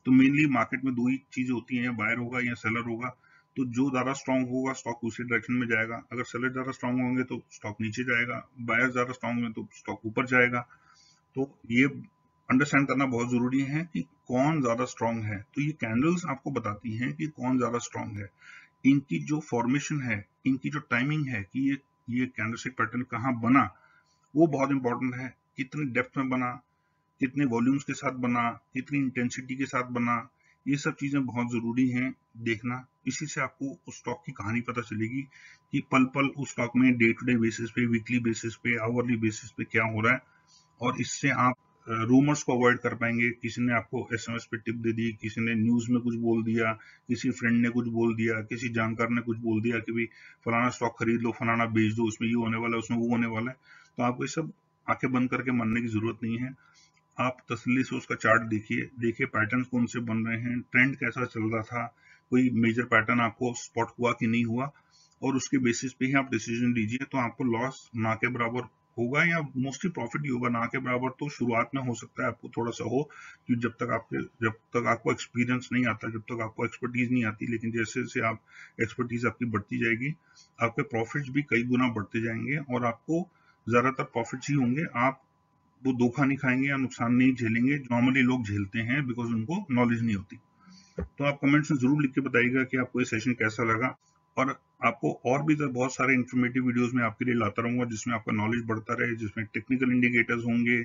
तो मेनली मार्केट में दो ही चीज़ें होती हैं, या बायर होगा या सेलर होगा। तो जो ज़्यादा स्ट्रॉन्ग होगा स्टॉक उसी डायरेक्शन में जाएगा। अगर सेलर ज़्यादा स्ट्रॉन्ग होंगे तो स्टॉक नीचे जाएगा। बायर ज़्यादा स्ट्रॉन्ग होंगे तो स्टॉक ऊपर जाएगा। तो ये अंडरस्टैंड करना बहुत ज़रूरी है कि कौन ज़्यादा स्ट्रॉन्ग है। तो ये कैंडल्स आपको बताती हैं कि कौन ज़्यादा स्ट्रॉन्ग है। इनकी जो फॉर्मेशन है, इनकी जो टाइमिंग है कि ये ये कैंडलस्टिक पैटर्न कहाँ बना, वो बहुत इंपॉर्टेंट है। कितनी डेप्थ में बना, कितने वॉल्यूम्स के साथ बना, कितनी इंटेंसिटी के साथ बना ये सब चीज़ें बहुत ज़रूरी हैं देखना। इसी से आपको उस स्टॉक की कहानी पता चलेगी कि पल पल उस स्टॉक में डे टू डे बेसिस पे वीकली बेसिस पे आवरली बेसिस पे क्या हो रहा है। और इससे आप रूमर्स को अवॉइड कर पाएँगे। किसी ने आपको एसएमएस पे टिप दे दी, किसी ने न्यूज़ में कुछ बोल दिया, किसी फ्रेंड ने कुछ बोल दिया, किसी जानकार ने कुछ बोल दिया कि भाई फलाना स्टॉक खरीद लो, फलाना बेच दो, उसमें ये होने वाला है, उसमें वो होने वाला है। तो आपको ये सब आँखें बंद करके मानने की ज़रूरत नहीं है। आप तसली से उसका चार्ट देखिए देखिए पैटर्न कौन से बन रहे हैं ट्रेंड कैसा चल रहा था, कोई मेजर पैटर्न आपको स्पॉट हुआ कि नहीं हुआ, और उसके बेसिस पे ही आप डिसीज़न लीजिए तो आपको लॉस ना के बराबर होगा या मोस्टली प्रॉफिट ही होगा, ना के बराबर तो शुरुआत में हो सकता है आपको थोड़ा सा हो कि जब तक आपके, जब तक आपको एक्सपीरियंस नहीं आता, जब तक आपको एक्सपर्टीज नहीं आती, लेकिन जैसे जैसे आप एक्सपर्टीज आपकी बढ़ती जाएगी, आपके प्रॉफिट्स भी कई गुना बढ़ते जाएँगे, और आपको ज़्यादातर प्रॉफिट्स ही होंगे, आप वो धोखा नहीं खाएँगे या नुकसान नहीं झेलेंगे नॉर्मली लोग झेलते हैं बिकॉज़ उनको नॉलेज नहीं होती। तो आप कमेंट्स में ज़रूर लिख के बताइएगा कि आपको ये सेशन कैसा लगा। और आपको और भी तो बहुत सारे इंफॉर्मेटिव वीडियोस में आपके लिए लाता रहूँगा जिसमें आपका नॉलेज बढ़ता रहे, जिसमें टेक्निकल इंडिकेटर्स होंगे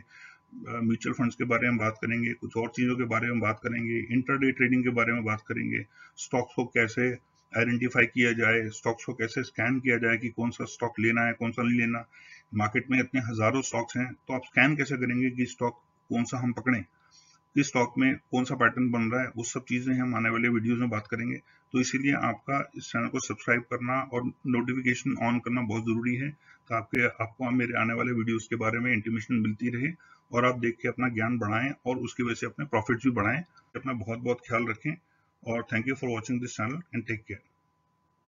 म्यूचुअल फंड्स के बारे में बात करेंगे, कुछ और चीज़ों के बारे में बात करेंगे इंटरडे ट्रेडिंग के बारे में बात करेंगे स्टॉक्स को कैसे आइडेंटिफाई किया जाए स्टॉक्स को कैसे स्कैन किया जाए कि कौन सा स्टॉक लेना है, कौन सा नहीं लेना। मार्केट में इतने हज़ारों स्टॉक्स हैं तो आप स्कैन कैसे करेंगे कि स्टॉक कौन सा हम पकड़ें? किस स्टॉक में कौन सा पैटर्न बन रहा है, वो सब चीज़ें हम आने वाले वीडियोस में बात करेंगे। तो इसीलिए आपका इस चैनल को सब्सक्राइब करना और नोटिफिकेशन ऑन करना बहुत ज़रूरी है तो आपके आपको मेरे आने वाले वीडियोस के बारे में इंटीमेशन मिलती रहे और आप देख के अपना ज्ञान बढ़ाएँ और उसकी वजह से अपने प्रॉफिट भी बढ़ाएँ। अपना बहुत बहुत ख्याल रखें और thank you for watching this channel and take care